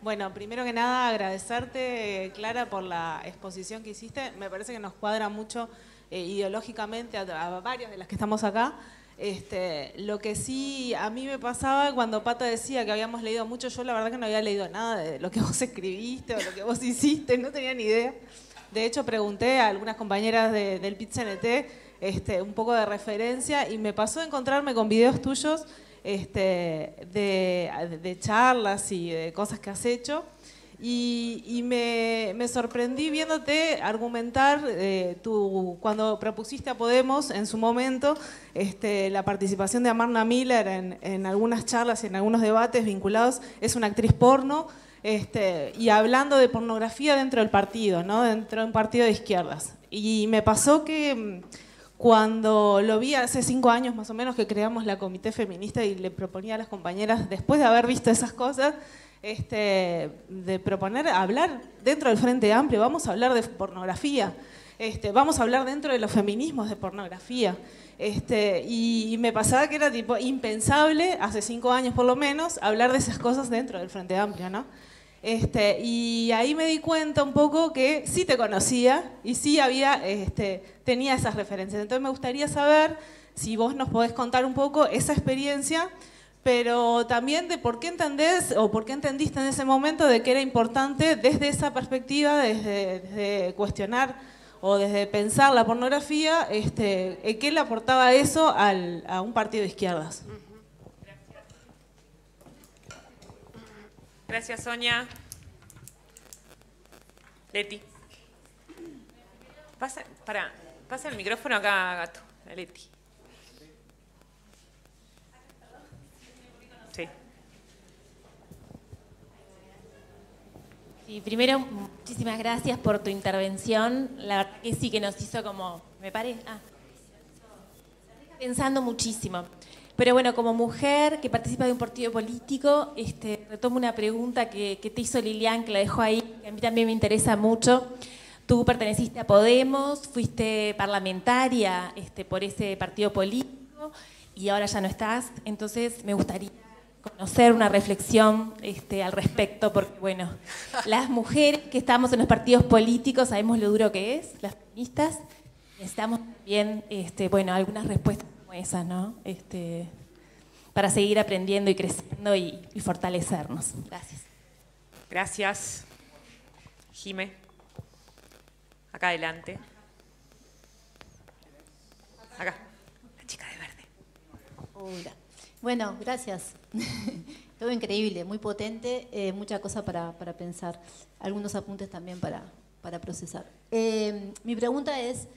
Bueno, primero que nada agradecerte, Clara, por la exposición que hiciste. Me parece que nos cuadra mucho eh, ideológicamente a, varios de las que estamos acá. Este, lo que sí a mí me pasaba cuando Pata decía que habíamos leído mucho, yo la verdad que no había leído nada de lo que vos escribiste o lo que vos hiciste, no tenía ni idea. De hecho, pregunté a algunas compañeras del PIT-CNT este, un poco de referencia y me pasó a encontrarme con videos tuyos este, de, charlas y de cosas que has hecho. Y, me, sorprendí viéndote argumentar eh, cuando propusiste a Podemos en su momento este, la participación de Amarna Miller en, algunas charlas y en algunos debates vinculados, es una actriz porno, este, y hablando de pornografía dentro del partido, ¿no? dentro de un partido de izquierdas. Y me pasó que cuando lo vi hace cinco años más o menos que creamos la comité feminista y le proponía a las compañeras, después de haber visto esas cosas, este, de proponer hablar dentro del Frente Amplio, vamos a hablar de pornografía, este, vamos a hablar dentro de los feminismos de pornografía. Este, y, me pasaba que era tipo impensable, hace cinco años por lo menos, hablar de esas cosas dentro del Frente Amplio, ¿no? Este, y ahí me di cuenta un poco que sí te conocía y sí había, este, tenía esas referencias. Entonces me gustaría saber si vos nos podés contar un poco esa experiencia, pero también de por qué entendés o por qué entendiste en ese momento de que era importante desde esa perspectiva, desde, cuestionar o desde pensar la pornografía, este, ¿qué le aportaba eso a un partido de izquierdas? Gracias, Sonia. Leti. Pasa, para, pasa el micrófono acá, gato. Leti. Sí. Sí, primero, muchísimas gracias por tu intervención. La verdad que sí que nos hizo como, me parece, ah, pensando muchísimo. Pero bueno, como mujer que participa de un partido político, este, retomo una pregunta que, te hizo Lilian, que la dejo ahí, que a mí también me interesa mucho, Tú perteneciste a Podemos, fuiste parlamentaria este, por ese partido político y ahora ya no estás. Entonces me gustaría conocer una reflexión este, al respecto, porque bueno, las mujeres que estamos en los partidos políticos sabemos lo duro que es, las feministas, necesitamos también bueno, algunas respuestas esas, ¿no? Este, para seguir aprendiendo y creciendo y, y fortalecernos. Gracias. Gracias. Jime. Acá adelante. Acá. La chica de verde. Hola. Bueno, gracias. Todo increíble, muy potente, eh, mucha cosa para, para, pensar. Algunos apuntes también para, para procesar. Eh, mi pregunta es,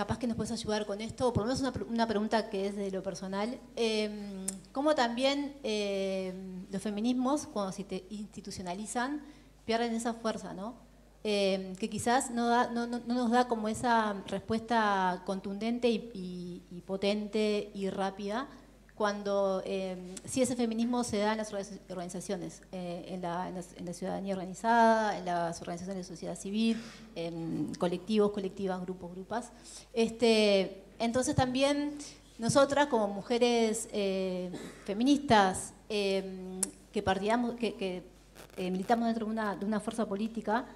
capaz que nos puedes ayudar con esto, o por lo menos una, una pregunta que es de lo personal. Eh, ¿Cómo también eh, los feminismos, cuando se institucionalizan, pierden esa fuerza, ¿no? eh, que quizás no, nos da como esa respuesta contundente y potente y rápida cuando eh, si ese feminismo se da en las organizaciones, eh, en, la, ciudadanía organizada, en las organizaciones de sociedad civil, en colectivos, colectivas, grupos, grupas. Este, entonces también nosotras como mujeres eh, feministas eh, que, partíamos, que, eh, militamos dentro de una, fuerza política,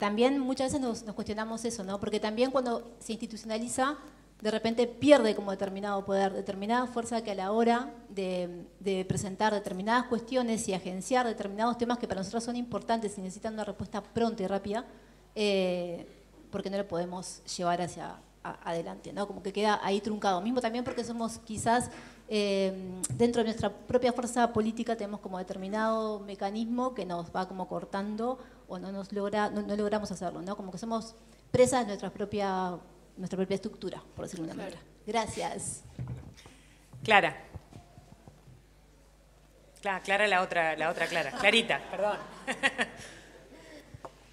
también muchas veces nos, nos, cuestionamos eso, ¿no? Porque también cuando se institucionaliza, de repente pierde como determinado poder, determinada fuerza que a la hora de, presentar determinadas cuestiones y agenciar determinados temas que para nosotros son importantes y necesitan una respuesta pronta y rápida, eh, porque no lo podemos llevar hacia adelante, ¿no? Como que queda ahí truncado. Mismo también porque somos quizás eh, dentro de nuestra propia fuerza política tenemos como determinado mecanismo que nos va como cortando o no nos logra, no, no logramos hacerlo, ¿no? Como que somos presas de nuestra propia, nuestra propia estructura, por decirlo de una manera. Gracias. Clara. Clara, Clara la otra, la otra Clara. Clarita, perdón.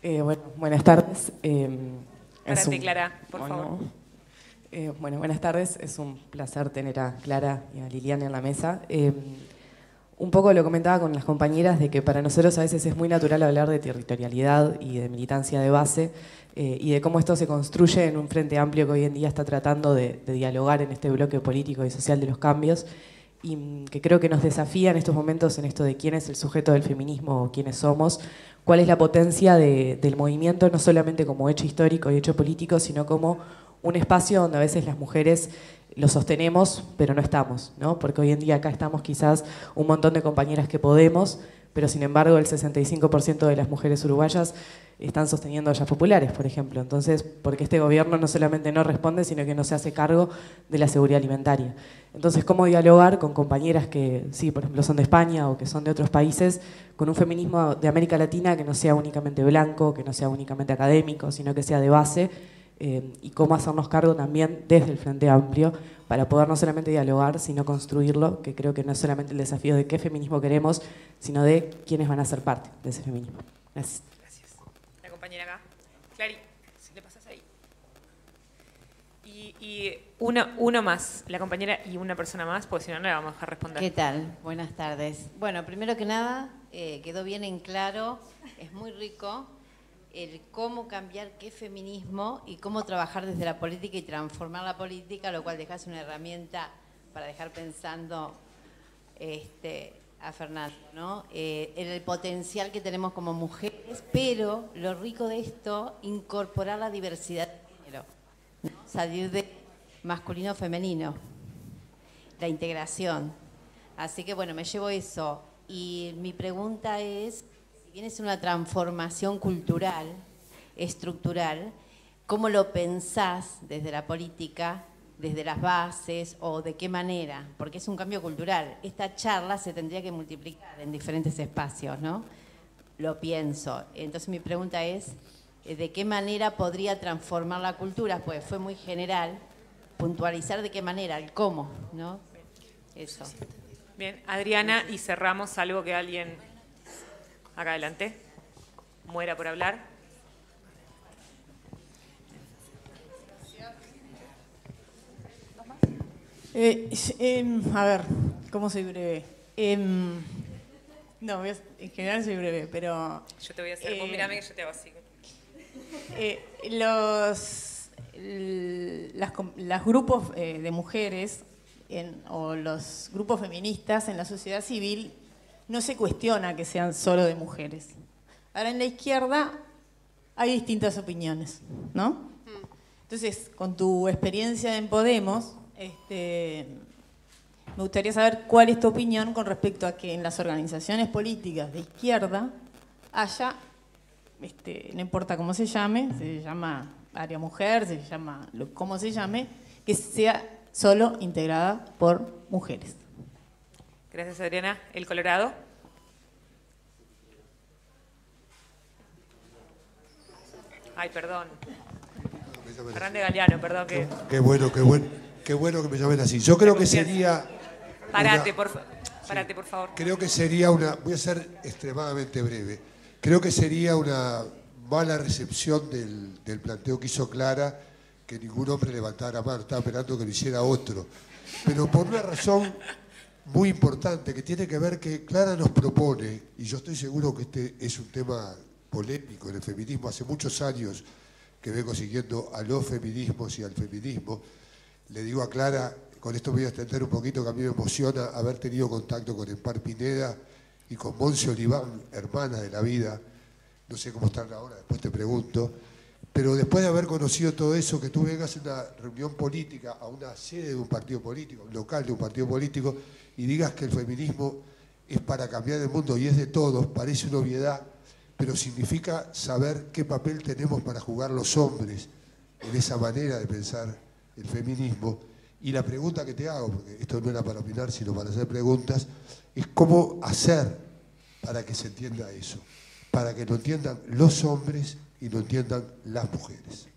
Eh, bueno, buenas tardes. Eh, un, Clara, por bueno, favor. Eh, bueno, buenas tardes. Es un placer tener a Clara y a Liliana en la mesa. Eh, un poco lo comentaba con las compañeras de que para nosotros a veces es muy natural hablar de territorialidad y de militancia de base eh, y de cómo esto se construye en un frente amplio que hoy en día está tratando de, dialogar en este bloque político y social de los cambios y que creo que nos desafía en estos momentos en esto de quién es el sujeto del feminismo o quiénes somos, cuál es la potencia de, del movimiento, no solamente como hecho histórico y hecho político, sino como un espacio donde a veces las mujeres lo sostenemos, pero no estamos, ¿no? Porque hoy en día acá estamos quizás un montón de compañeras que podemos, pero sin embargo el 65% de las mujeres uruguayas están sosteniendo ollas populares, por ejemplo. Entonces, porque este gobierno no solamente no responde, sino que no se hace cargo de la seguridad alimentaria. Entonces, ¿cómo dialogar con compañeras que, sí, por ejemplo, son de España o que son de otros países, con un feminismo de América Latina que no sea únicamente blanco, que no sea únicamente académico, sino que sea de base? Eh, y cómo hacernos cargo también desde el Frente Amplio para poder no solamente dialogar, sino construirlo, que creo que no es solamente el desafío de qué feminismo queremos, sino de quiénes van a ser parte de ese feminismo. Gracias. Gracias. La compañera acá. Clary, si le pasas ahí. Y, y uno, uno más, la compañera y una persona más, porque si no, no le vamos a dejar responder. ¿Qué tal? Buenas tardes. Bueno, primero que nada, eh, quedó bien en claro, es muy rico el cómo cambiar qué feminismo y cómo trabajar desde la política y transformar la política, lo cual dejas una herramienta para dejar pensando este, a Fernando, ¿no? Eh, el potencial que tenemos como mujeres, pero lo rico de esto, incorporar la diversidad de género, ¿no? salir de masculino-femenino, la integración. Así que bueno, me llevo eso. Y mi pregunta es, tienes una transformación cultural, estructural, ¿cómo lo pensás desde la política, desde las bases o de qué manera? Porque es un cambio cultural. Esta charla se tendría que multiplicar en diferentes espacios, ¿no? Lo pienso. Entonces mi pregunta es, ¿de qué manera podría transformar la cultura? Pues fue muy general, puntualizar de qué manera, el cómo, ¿no? Eso. Bien, Adriana, y cerramos algo que alguien acá adelante, muera por hablar. Eh, eh, a ver, ¿cómo soy breve? Eh, no, en general soy breve, pero... Yo te voy a hacer, vos mirame que yo te hago así. Eh, los, las, grupos eh, de mujeres o los grupos feministas en la sociedad civil no se cuestiona que sean solo de mujeres. Ahora en la izquierda hay distintas opiniones, ¿no? Entonces, con tu experiencia en Podemos, este, me gustaría saber cuál es tu opinión con respecto a que en las organizaciones políticas de izquierda haya, este, no importa cómo se llame, se llama área mujer, se llama como se llame, que sea solo integrada por mujeres. Gracias, Adriana. ¿El Colorado? Ay, perdón. Grande Galeano, perdón. Que... Qué, bueno, qué bueno, qué bueno que me llamen así. Yo creo que sería... Parate, por, Parate, por favor. Creo que sería una... Voy a ser extremadamente breve. Creo que sería una mala recepción del, del planteo que hizo Clara que ningún hombre levantara mano, estaba esperando que lo hiciera otro. Pero por una razón muy importante que tiene que ver que Clara nos propone, y yo estoy seguro que este es un tema polémico en el feminismo, hace muchos años que vengo siguiendo a los feminismos y al feminismo, le digo a Clara, con esto voy a extender un poquito, que a mí me emociona haber tenido contacto con Empar Pineda y con Monse Oliván, hermana de la vida, no sé cómo están ahora, después te pregunto, pero después de haber conocido todo eso, que tú vengas a una reunión política, a una sede de un partido político, local de un partido político, y digas que el feminismo es para cambiar el mundo y es de todos, parece una obviedad, pero significa saber qué papel tenemos para jugar los hombres en esa manera de pensar el feminismo. Y la pregunta que te hago, porque esto no era para opinar, sino para hacer preguntas, es cómo hacer para que se entienda eso, para que lo entiendan los hombres y lo entiendan las mujeres.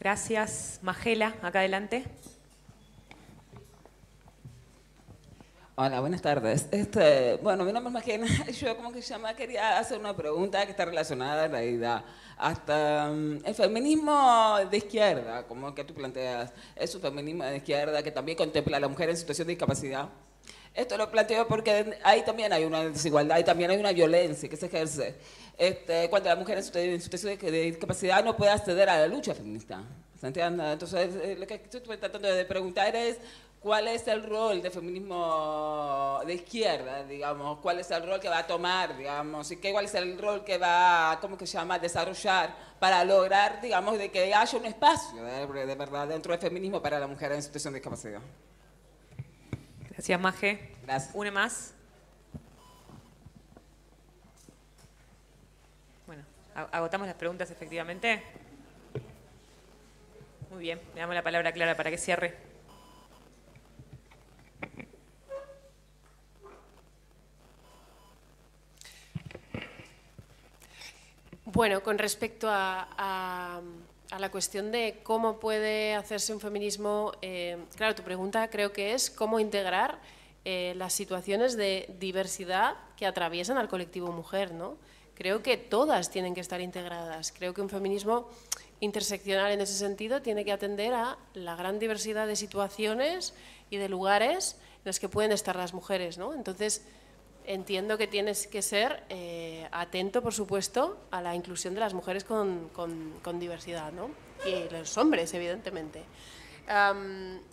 Gracias. Magela, acá adelante. Hola, buenas tardes. Este, bueno, mi nombre es Magela. Yo, como que se llama, quería hacer una pregunta que está relacionada en realidad hasta mm, el feminismo de izquierda, como que tú planteas, es un feminismo de izquierda que también contempla a la mujer en situación de discapacidad. Esto lo planteo porque ahí también hay una desigualdad, ahí también hay una violencia que se ejerce este, cuando la mujer en situación de discapacidad no puede acceder a la lucha feminista. ¿Se entiende? Entonces, eh, lo que estoy tratando de preguntar es cuál es el rol del feminismo de izquierda, digamos, cuál es el rol que va a tomar, digamos, y qué, cuál es el rol que va, ¿cómo que se llama?, desarrollar para lograr, digamos, de que haya un espacio de, de verdad dentro del feminismo para la mujer en situación de discapacidad. Gracias, Maje. Gracias. Una más. Bueno, agotamos las preguntas efectivamente. Muy bien, le damos la palabra a Clara para que cierre. Bueno, con respecto a la cuestión de cómo puede hacerse un feminismo, eh, claro, tu pregunta creo que es cómo integrar eh, las situaciones de diversidad que atraviesan al colectivo mujer, ¿no? Creo que todas tienen que estar integradas. Creo que un feminismo interseccional en ese sentido tiene que atender a la gran diversidad de situaciones y de lugares en los que pueden estar las mujeres, ¿no? Entonces, entiendo que tienes que ser eh, atento, por supuesto, a la inclusión de las mujeres con, diversidad, ¿no? Y los hombres, evidentemente.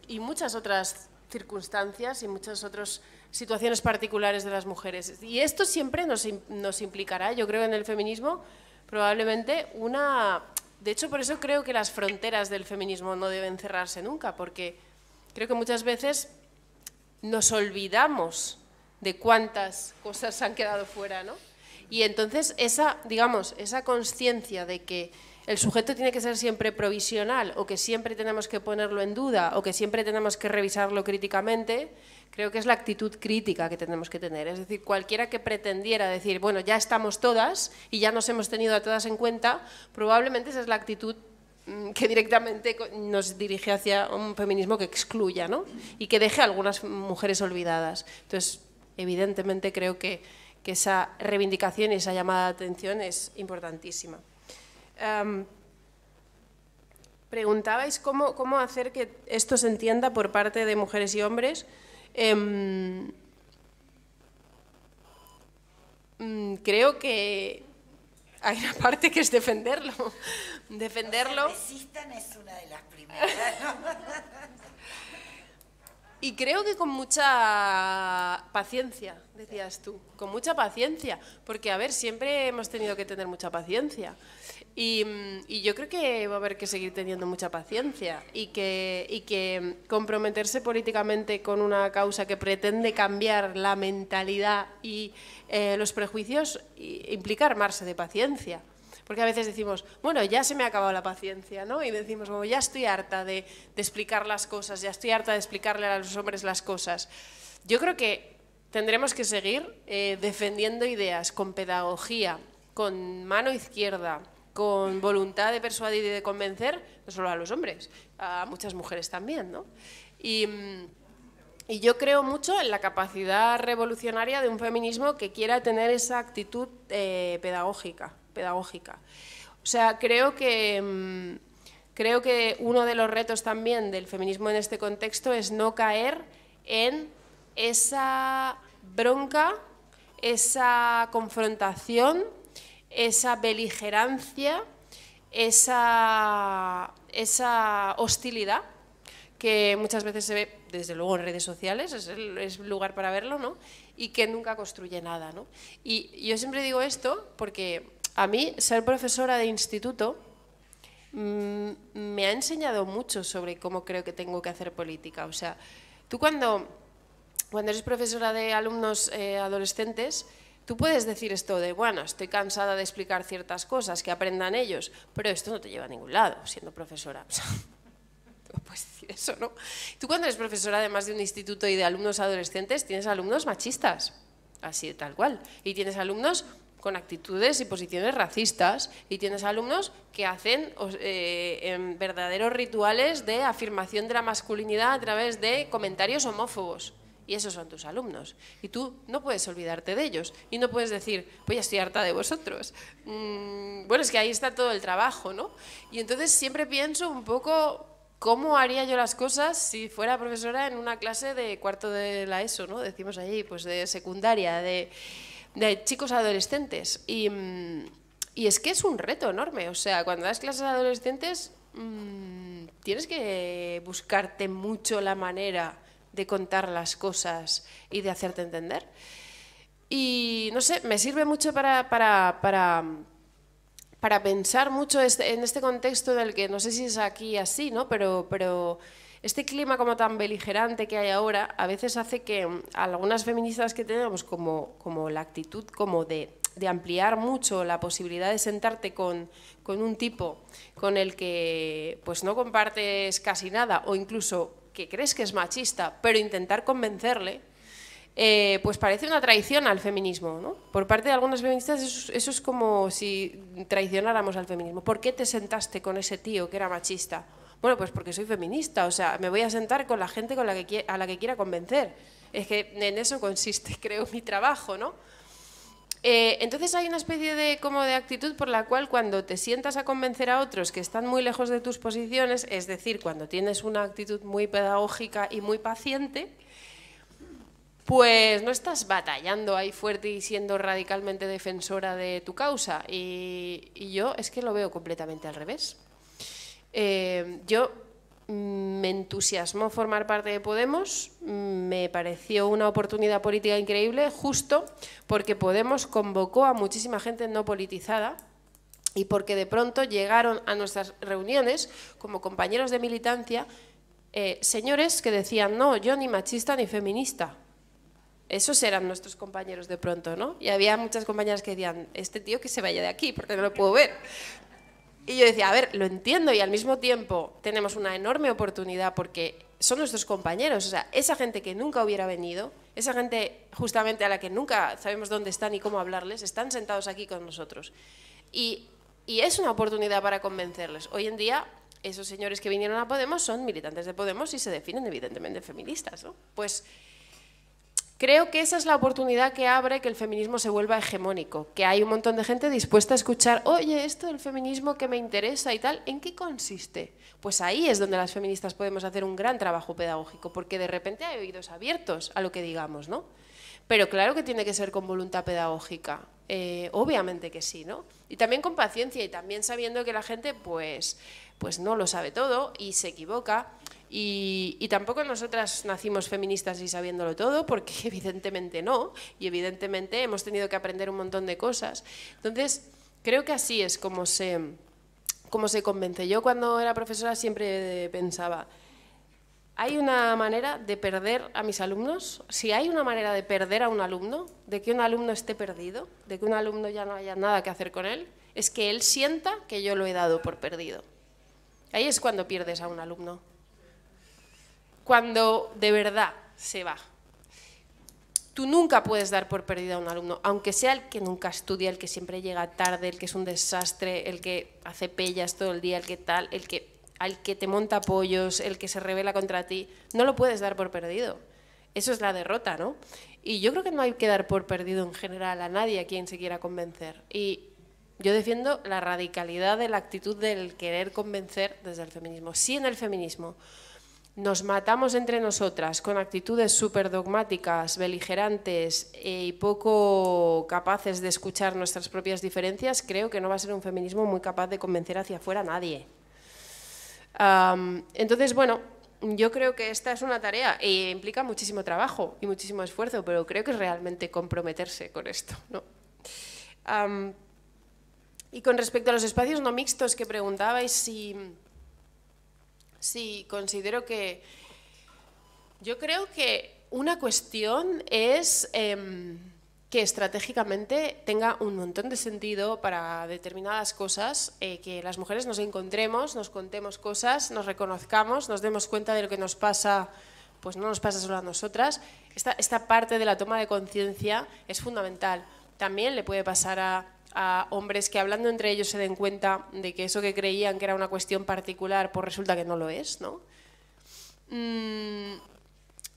y muchas otras circunstancias y muchas otras situaciones particulares de las mujeres. Y esto siempre nos, nos implicará, yo creo, en el feminismo, probablemente una... De hecho, por eso creo que las fronteras del feminismo no deben cerrarse nunca, porque creo que muchas veces nos olvidamos de cuántas cosas han quedado fuera, ¿no? Y entonces esa, digamos, esa conciencia de que el sujeto tiene que ser siempre provisional o que siempre tenemos que ponerlo en duda o que siempre tenemos que revisarlo críticamente, creo que es la actitud crítica que tenemos que tener. Es decir, cualquiera que pretendiera decir, bueno, ya estamos todas y ya nos hemos tenido a todas en cuenta, probablemente esa es la actitud mm, que directamente nos dirige hacia un feminismo que excluya ¿no? y que deje a algunas mujeres olvidadas. Entonces, evidentemente creo que, esa reivindicación y esa llamada de atención es importantísima. preguntabais cómo, hacer que esto se entienda por parte de mujeres y hombres. Em, mm, creo que hay una parte que es defenderlo. Defenderlo. resistan es una de las primeras. Y creo que con mucha paciencia, decías tú, con mucha paciencia, porque a ver, siempre hemos tenido que tener mucha paciencia. Y, mm, y yo creo que va a haber que seguir teniendo mucha paciencia y que, y que comprometerse políticamente con una causa que pretende cambiar la mentalidad y eh, los prejuicios implica armarse de paciencia. Porque a veces decimos, bueno, ya se me ha acabado la paciencia, ¿no? Y decimos, como ya estoy harta de, explicar las cosas, ya estoy harta de explicarle a los hombres las cosas. Yo creo que tendremos que seguir eh, defendiendo ideas con pedagogía, con mano izquierda, con voluntad de persuadir y de convencer, no solo a los hombres, a muchas mujeres también, ¿no? Y, mm, yo creo mucho en la capacidad revolucionaria de un feminismo que quiera tener esa actitud eh, pedagógica, pedagógica. O sea, creo que, mm, creo que uno de los retos también del feminismo en este contexto es no caer en esa bronca, esa confrontación, esa beligerancia, esa, esa hostilidad que muchas veces se ve, desde luego, en redes sociales, es el es lugar para verlo, ¿no? Y que nunca construye nada, ¿no? Y yo siempre digo esto porque a mí ser profesora de instituto mm, me ha enseñado mucho sobre cómo creo que tengo que hacer política. O sea, tú cuando, cuando eres profesora de alumnos eh, adolescentes, tú puedes decir esto de, bueno, estoy cansada de explicar ciertas cosas, que aprendan ellos, pero esto no te lleva a ningún lado siendo profesora. No puedes decir eso, ¿no? Tú cuando eres profesora, además de un instituto y de alumnos adolescentes, tienes alumnos machistas, así tal cual. Y tienes alumnos con actitudes y posiciones racistas y tienes alumnos que hacen eh, em, verdaderos rituales de afirmación de la masculinidad a través de comentarios homófobos. Y esos son tus alumnos. Y tú no puedes olvidarte de ellos. Y no puedes decir, pues ya estoy harta de vosotros. Mm, bueno, es que ahí está todo el trabajo, ¿no? Y entonces siempre pienso un poco cómo haría yo las cosas si fuera profesora en una clase de cuarto de la ESO, ¿no? Decimos allí, pues de secundaria, de, de chicos adolescentes. Y, mm, y es que es un reto enorme. O sea, cuando das clases a adolescentes, mm, tienes que buscarte mucho la manera de contar las cosas y de hacerte entender. Y no sé, me sirve mucho para, para, para, para pensar mucho este- en este contexto en el que no sé si es aquí así, ¿no? Pero, pero este clima como tan beligerante que hay ahora a veces hace que mm, algunas feministas que tenemos como, la actitud como de, ampliar mucho la posibilidad de sentarte con, un tipo con el que pues no compartes casi nada o incluso que crees que es machista, pero intentar convencerle, eh, pues parece una traición al feminismo. ¿no? Por parte de algunas feministas eso, es- eso es como si traicionáramos al feminismo. ¿Por qué te sentaste con ese tío que era machista? Bueno, pues porque soy feminista, o sea, me voy a sentar con la gente a la que quiera convencer. Es que en eso consiste, creo, mi trabajo, ¿no? Eh, entonces hay una especie de, como de actitud por la cual cuando te sientas a convencer a otros que están muy lejos de tus posiciones, es decir, cuando tienes una actitud muy pedagógica y muy paciente, pues no estás batallando ahí fuerte y siendo radicalmente defensora de tu causa. Y yo es que lo veo completamente al revés. Eh, yo mm, me entusiasmó formar parte de Podemos, mm, me pareció una oportunidad política increíble, justo porque Podemos convocó a muchísima gente no politizada y porque de pronto llegaron a nuestras reuniones como compañeros de militancia eh, señores que decían, no, yo ni machista ni feminista. Esos eran nuestros compañeros de pronto, ¿no? Y había muchas compañeras que decían, este tío que se vaya de aquí porque no lo puedo ver. Y yo decía, a ver, lo entiendo y al mismo tiempo tenemos una enorme oportunidad porque son nuestros compañeros, o sea, esa gente que nunca hubiera venido, esa gente justamente a la que nunca sabemos dónde están y cómo hablarles, están sentados aquí con nosotros. Y, y es una oportunidad para convencerles. Hoy en día, esos señores que vinieron a Podemos son militantes de Podemos y se definen evidentemente feministas, ¿no? Pues Creo que esa es la oportunidad que abre que el feminismo se vuelva hegemónico, que hay un montón de gente dispuesta a escuchar, oye, esto del feminismo que me interesa y tal, ¿en qué consiste? Pues ahí es donde las feministas podemos hacer un gran trabajo pedagógico, porque de repente hay oídos abiertos a lo que digamos, ¿no? Pero claro que tiene que ser con voluntad pedagógica. Eh, obviamente que sí, ¿no? Y también con paciencia y también sabiendo que la gente pues, pues no lo sabe todo y se equivoca. Y, tampoco nosotras nacimos feministas y sabiéndolo todo, porque evidentemente no, y evidentemente hemos tenido que aprender un montón de cosas. Entonces, creo que así es como se, como se convence. Yo cuando era profesora siempre pensaba, ¿hay una manera de perder a mis alumnos? Si hay una manera de perder a un alumno, de que un alumno esté perdido, de que un alumno ya no haya nada que hacer con él, es que él sienta que yo lo he dado por perdido. Ahí es cuando pierdes a un alumno. Cuando de verdad se va. Tú nunca puedes dar por perdido a un alumno, aunque sea el que nunca estudia, el que siempre llega tarde, el que es un desastre, el que hace pellas todo el día, el que tal, el que al que te monta pollos, el que se revela contra ti, no lo puedes dar por perdido. Eso es la derrota, ¿no? Y yo creo que no hay que dar por perdido en general a nadie a quien se quiera convencer. Y yo defiendo la radicalidad de la actitud del querer convencer desde el feminismo. Si en el feminismo nos matamos entre nosotras con actitudes súper dogmáticas, beligerantes y poco capaces de escuchar nuestras propias diferencias, creo que no va a ser un feminismo muy capaz de convencer hacia afuera a nadie. entonces, bueno, yo creo que esta es una tarea e implica muchísimo trabajo y muchísimo esfuerzo, pero creo que es realmente comprometerse con esto. y con respecto a los espacios no mixtos que preguntabais si Sí, considero que... Yo creo que una cuestión es em, que estratégicamente tenga un montón de sentido para determinadas cosas, eh, que las mujeres nos encontremos, nos contemos cosas, nos reconozcamos, nos demos cuenta de lo que nos pasa, pues no nos pasa solo a nosotras. Esta, esta parte de la toma de conciencia es fundamental. También le puede pasar a a hombres que hablando entre ellos se den cuenta de que eso que creían que era una cuestión particular, pues resulta que no lo es, ¿no? Mm,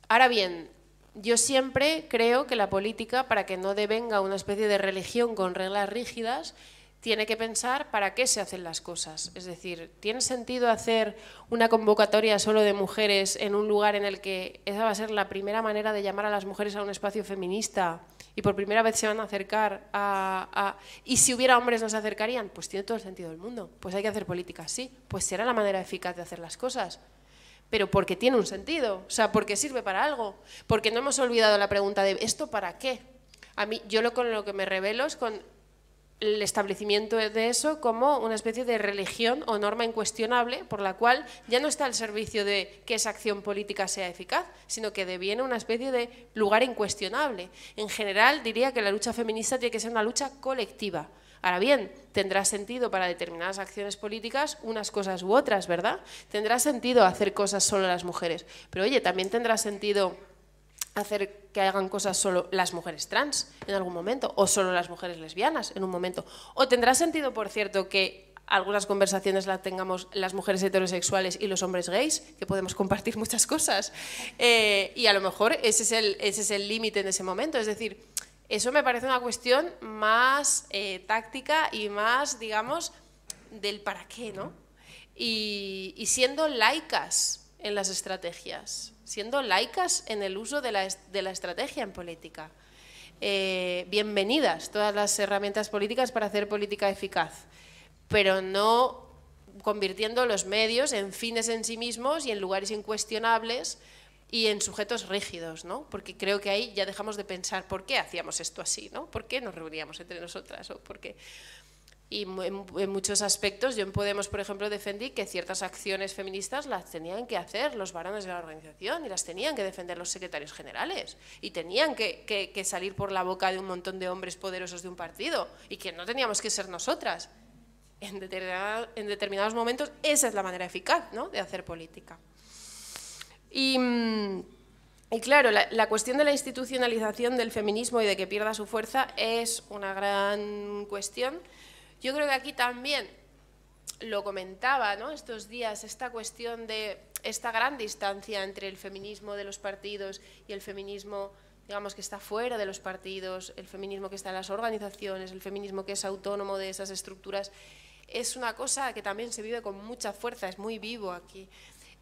ahora bien, yo siempre creo que la política, para que no devenga una especie de religión con reglas rígidas, tiene que pensar para qué se hacen las cosas. Es decir, ¿tiene sentido hacer una convocatoria solo de mujeres en un lugar en el que esa va a ser la primera manera de llamar a las mujeres a un espacio feminista y por primera vez se van a acercar a, Y si hubiera hombres no se acercarían, pues tiene todo el sentido del mundo. Pues hay que hacer política, sí. Pues será la manera eficaz de hacer las cosas. Pero porque tiene un sentido, o sea, porque sirve para algo. Porque no hemos olvidado la pregunta de ¿esto para qué? A mí, yo lo con lo que me revelo es con el establecimiento de eso como una especie de religión o norma incuestionable por la cual ya no está al servicio de que esa acción política sea eficaz, sino que deviene una especie de lugar incuestionable. En general, diría que la lucha feminista tiene que ser una lucha colectiva. Ahora bien, tendrá sentido para determinadas acciones políticas unas cosas u otras, ¿verdad? Tendrá sentido hacer cosas solo las mujeres, pero oye, también tendrá sentido hacer que hagan cosas solo las mujeres trans en algún momento, o solo las mujeres lesbianas en un momento. O tendrá sentido, por cierto, que algunas conversaciones las tengamos las mujeres heterosexuales y los hombres gays, que podemos compartir muchas cosas. Eh, y a lo mejor ese es el ese es límite en ese momento. Es decir, eso me parece una cuestión más eh, táctica y más, digamos, del para qué, ¿no? Y siendo laicas en las estrategias siendo laicas en el uso de la, estrategia en política. Eh, bienvenidas todas las herramientas políticas para hacer política eficaz, pero no convirtiendo los medios en fines en sí mismos y en lugares incuestionables y en sujetos rígidos, ¿no? Porque creo que ahí ya dejamos de pensar por qué hacíamos esto así, ¿no? ¿Por qué nos reuníamos entre nosotras? ¿O por qué? Y en, muchos aspectos, yo en Podemos, por ejemplo, defendí que ciertas acciones feministas las tenían que hacer los varones de la organización y las tenían que defender los secretarios generales y tenían que, salir por la boca de un montón de hombres poderosos de un partido y que no teníamos que ser nosotras. En, en determinados momentos esa es la manera eficaz ¿no? de hacer política. Y, y claro, la, la, cuestión de la institucionalización del feminismo y de que pierda su fuerza es una gran cuestión yo creo que aquí también lo comentaba ¿no? estos días, esta cuestión de esta gran distancia entre el feminismo de los partidos y el feminismo digamos que está fuera de los partidos, el feminismo que está en las organizaciones, el feminismo que es autónomo de esas estructuras, es una cosa que también se vive con mucha fuerza, es muy vivo aquí.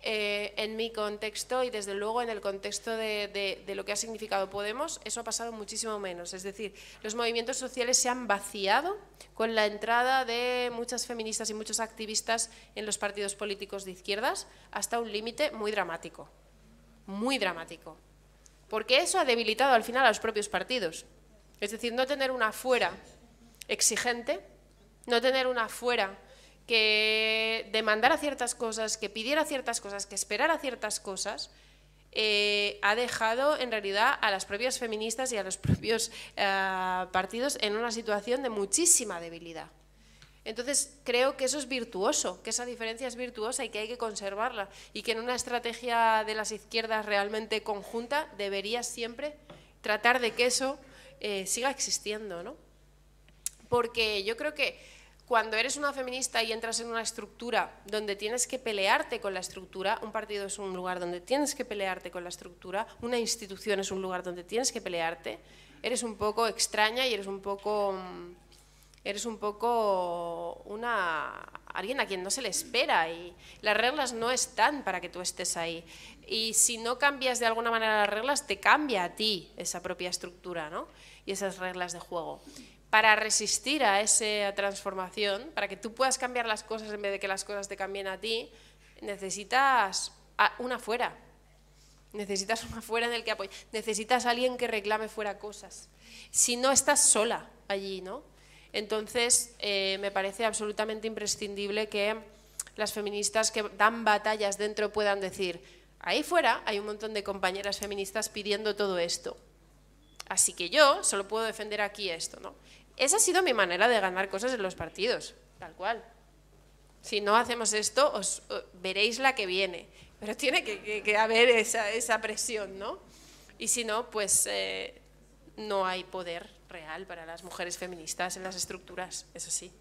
Eh, en mi contexto y desde luego en el contexto de, de, lo que ha significado Podemos, eso ha pasado muchísimo menos. Es decir, los movimientos sociales se han vaciado con la entrada de muchas feministas y muchos activistas en los partidos políticos de izquierdas hasta un límite muy dramático. Muy dramático. Porque eso ha debilitado al final a los propios partidos. Es decir, no tener una fuera exigente, no tener una fuera que demandara ciertas cosas, que pidiera ciertas cosas, que esperara ciertas cosas, eh, ha dejado en realidad a las propias feministas y a los propios eh, partidos en una situación de muchísima debilidad. Entonces, creo que eso es virtuoso, que esa diferencia es virtuosa y que hay que conservarla y que en una estrategia de las izquierdas realmente conjunta debería siempre tratar de que eso eh, siga existiendo, ¿no? Porque yo creo que cuando eres una feminista y entras en una estructura donde tienes que pelearte con la estructura, un partido es un lugar donde tienes que pelearte con la estructura, una institución es un lugar donde tienes que pelearte, eres un poco extraña y eres un poco eres un poco una alguien a quien no se le espera y las reglas no están para que tú estés ahí. Y si no cambias de alguna manera las reglas, te cambia a ti esa propia estructura, ¿no? Y esas reglas de juego para resistir a esa transformación, para que tú puedas cambiar las cosas en vez de que las cosas te cambien a ti, necesitas una fuera. Necesitas una fuera en el que apoyes. Necesitas alguien que reclame fuera cosas. Si no, estás sola allí, ¿no? Entonces, eh, me parece absolutamente imprescindible que las feministas que dan batallas dentro puedan decir, ahí fuera hay un montón de compañeras feministas pidiendo todo esto. Así que yo solo puedo defender aquí esto, ¿no? Esa ha sido mi manera de ganar cosas en los partidos, tal cual. Si no hacemos esto, os, veréis la que viene. Pero tiene que, haber esa, presión, ¿no? Y si no, pues eh, no hay poder real para las mujeres feministas en las estructuras, eso sí.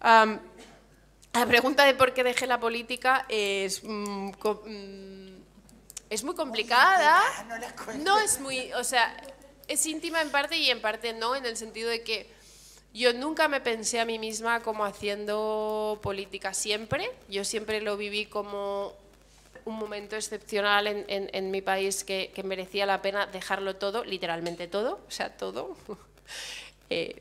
la pregunta de por qué dejé la política es, mm, mm, es muy complicada. No es muy, o sea, es íntima en parte y en parte no, en el sentido de que yo nunca me pensé a mí misma como haciendo política siempre. Yo siempre lo viví como un momento excepcional en, mi país que, que, merecía la pena dejarlo todo, literalmente todo, o sea, todo. Eh,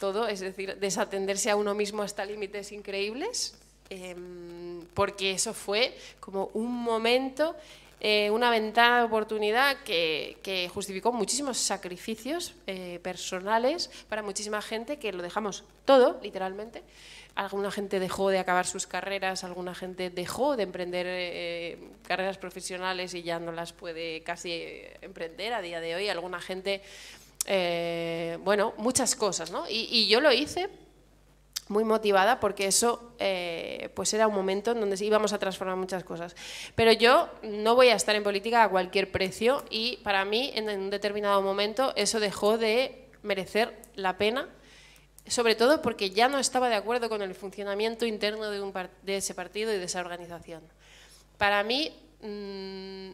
todo, es decir, desatenderse a uno mismo hasta límites increíbles, em, porque eso fue como un momento eh, una ventana de oportunidad que, justificó muchísimos sacrificios eh, personales para muchísima gente que lo dejamos todo, literalmente. Alguna gente dejó de acabar sus carreras, alguna gente dejó de emprender eh, carreras profesionales y ya no las puede casi emprender a día de hoy. Alguna gente, bueno, muchas cosas, ¿no? y yo lo hice muy motivada porque eso eh, pues era un momento en donde íbamos a transformar muchas cosas. Pero yo no voy a estar en política a cualquier precio y para mí en un determinado momento eso dejó de merecer la pena, sobre todo porque ya no estaba de acuerdo con el funcionamiento interno de, un de ese partido y de esa organización. Para mí mm,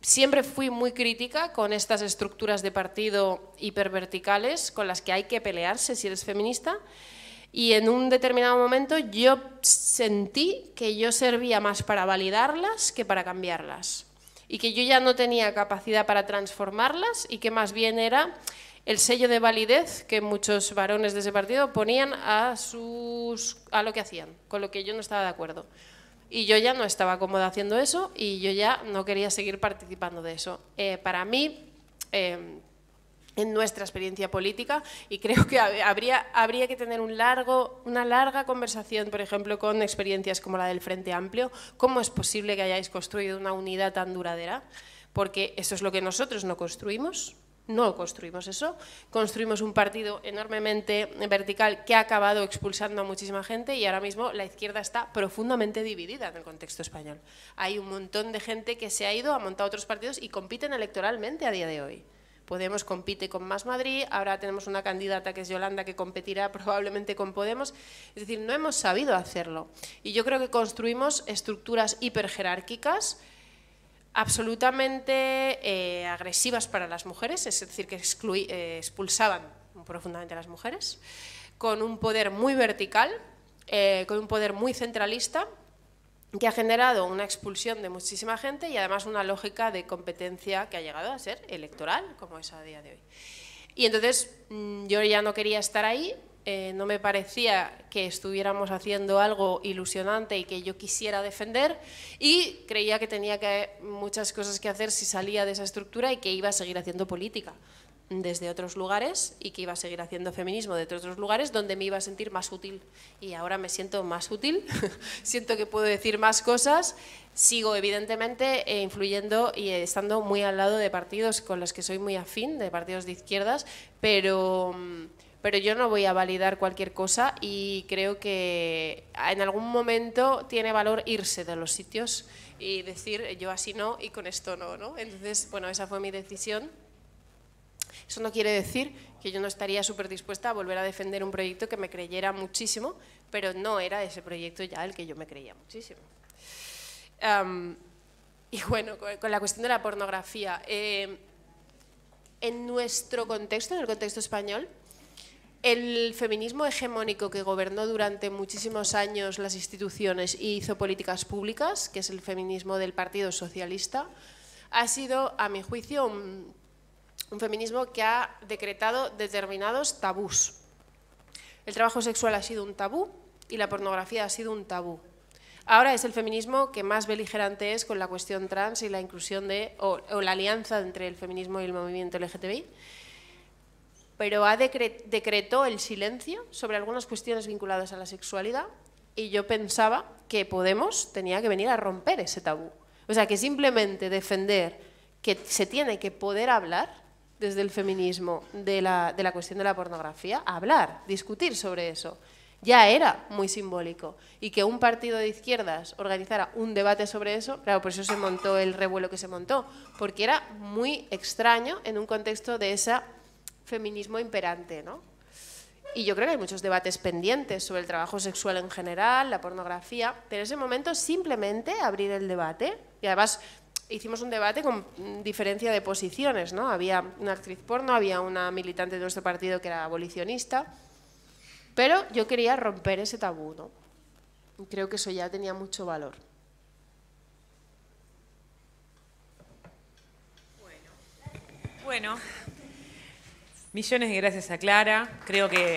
siempre fui muy crítica con estas estructuras de partido hiperverticales con las que hay que pelearse si eres feminista y en un determinado momento yo sentí que yo servía más para validarlas que para cambiarlas. Y que yo ya no tenía capacidad para transformarlas y que más bien era el sello de validez que muchos varones de ese partido ponían a, sus, a lo que hacían, con lo que yo no estaba de acuerdo. Y yo ya no estaba cómoda haciendo eso y yo ya no quería seguir participando de eso. Eh, para mí, eh, en nuestra experiencia política y creo que habría, habría que tener una larga conversación, por ejemplo, con experiencias como la del Frente Amplio, cómo es posible que hayáis construido una unidad tan duradera, porque eso es lo que nosotros no construimos, no construimos eso, construimos un partido enormemente vertical que ha acabado expulsando a muchísima gente y ahora mismo la izquierda está profundamente dividida en el contexto español. Hay un montón de gente que se ha ido, ha montado otros partidos y compiten electoralmente a día de hoy. Podemos compite con Más Madrid, ahora tenemos una candidata que es Yolanda que competirá probablemente con Podemos. Es decir, no hemos sabido hacerlo. Y yo creo que construimos estructuras hiperjerárquicas absolutamente eh, agresivas para las mujeres, es decir, que eh, expulsaban profundamente a las mujeres, con un poder muy vertical, eh, con un poder muy centralista que ha generado una expulsión de muchísima gente y además una lógica de competencia que ha llegado a ser electoral, como es a día de hoy. Y entonces mm, yo ya no quería estar ahí, eh, no me parecía que estuviéramos haciendo algo ilusionante y que yo quisiera defender y creía que tenía que, muchas cosas que hacer si salía de esa estructura y que iba a seguir haciendo política desde otros lugares y que iba a seguir haciendo feminismo desde otros lugares donde me iba a sentir más útil. Y ahora me siento más útil, siento que puedo decir más cosas, sigo evidentemente eh, influyendo y estando muy al lado de partidos con los que soy muy afín, de partidos de izquierdas, pero, pero yo no voy a validar cualquier cosa y creo que en algún momento tiene valor irse de los sitios y decir yo así no y con esto no, ¿no? Entonces, bueno, esa fue mi decisión. Eso no quiere decir que yo no estaría súper dispuesta a volver a defender un proyecto que me creyera muchísimo, pero no era ese proyecto ya el que yo me creía muchísimo. y bueno, con, la cuestión de la pornografía, eh, en nuestro contexto, en el contexto español, el feminismo hegemónico que gobernó durante muchísimos años las instituciones y hizo políticas públicas, que es el feminismo del Partido Socialista, ha sido, a mi juicio, un un feminismo que ha decretado determinados tabús. El trabajo sexual ha sido un tabú y la pornografía ha sido un tabú. Ahora es el feminismo que más beligerante es con la cuestión trans y la inclusión de, o, la alianza entre el feminismo y el movimiento LGTBI, pero ha decretó el silencio sobre algunas cuestiones vinculadas a la sexualidad y yo pensaba que Podemos tenía que venir a romper ese tabú. O sea, que simplemente defender que se tiene que poder hablar desde el feminismo de la, de la cuestión de la pornografía, hablar, discutir sobre eso. Ya era muy simbólico. Y que un partido de izquierdas organizara un debate sobre eso, claro, por eso se montó el revuelo que se montó, porque era muy extraño en un contexto de ese feminismo imperante, ¿no? Y yo creo que hay muchos debates pendientes sobre el trabajo sexual en general, la pornografía, pero en ese momento simplemente abrir el debate, y además hicimos un debate con diferencia de posiciones, ¿no? Había una actriz porno, había una militante de nuestro partido que era abolicionista, pero yo quería romper ese tabú, ¿no? Creo que eso ya tenía mucho valor. Bueno, bueno millones de gracias a Clara. Creo que...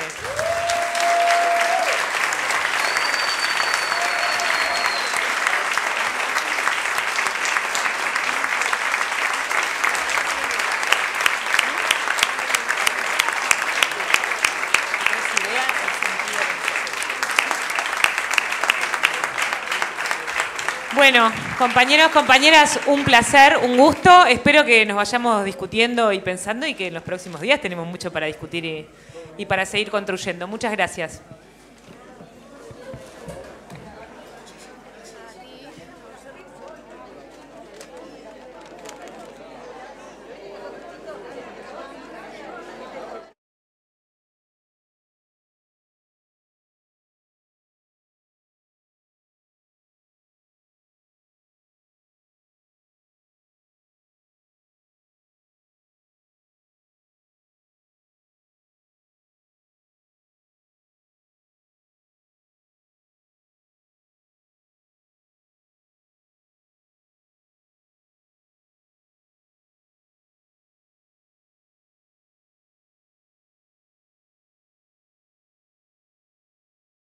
Bueno, compañeros, compañeras, un placer, un gusto. Espero que nos vayamos discutiendo y pensando y que en los próximos días tenemos mucho para discutir y, para seguir construyendo. Muchas gracias.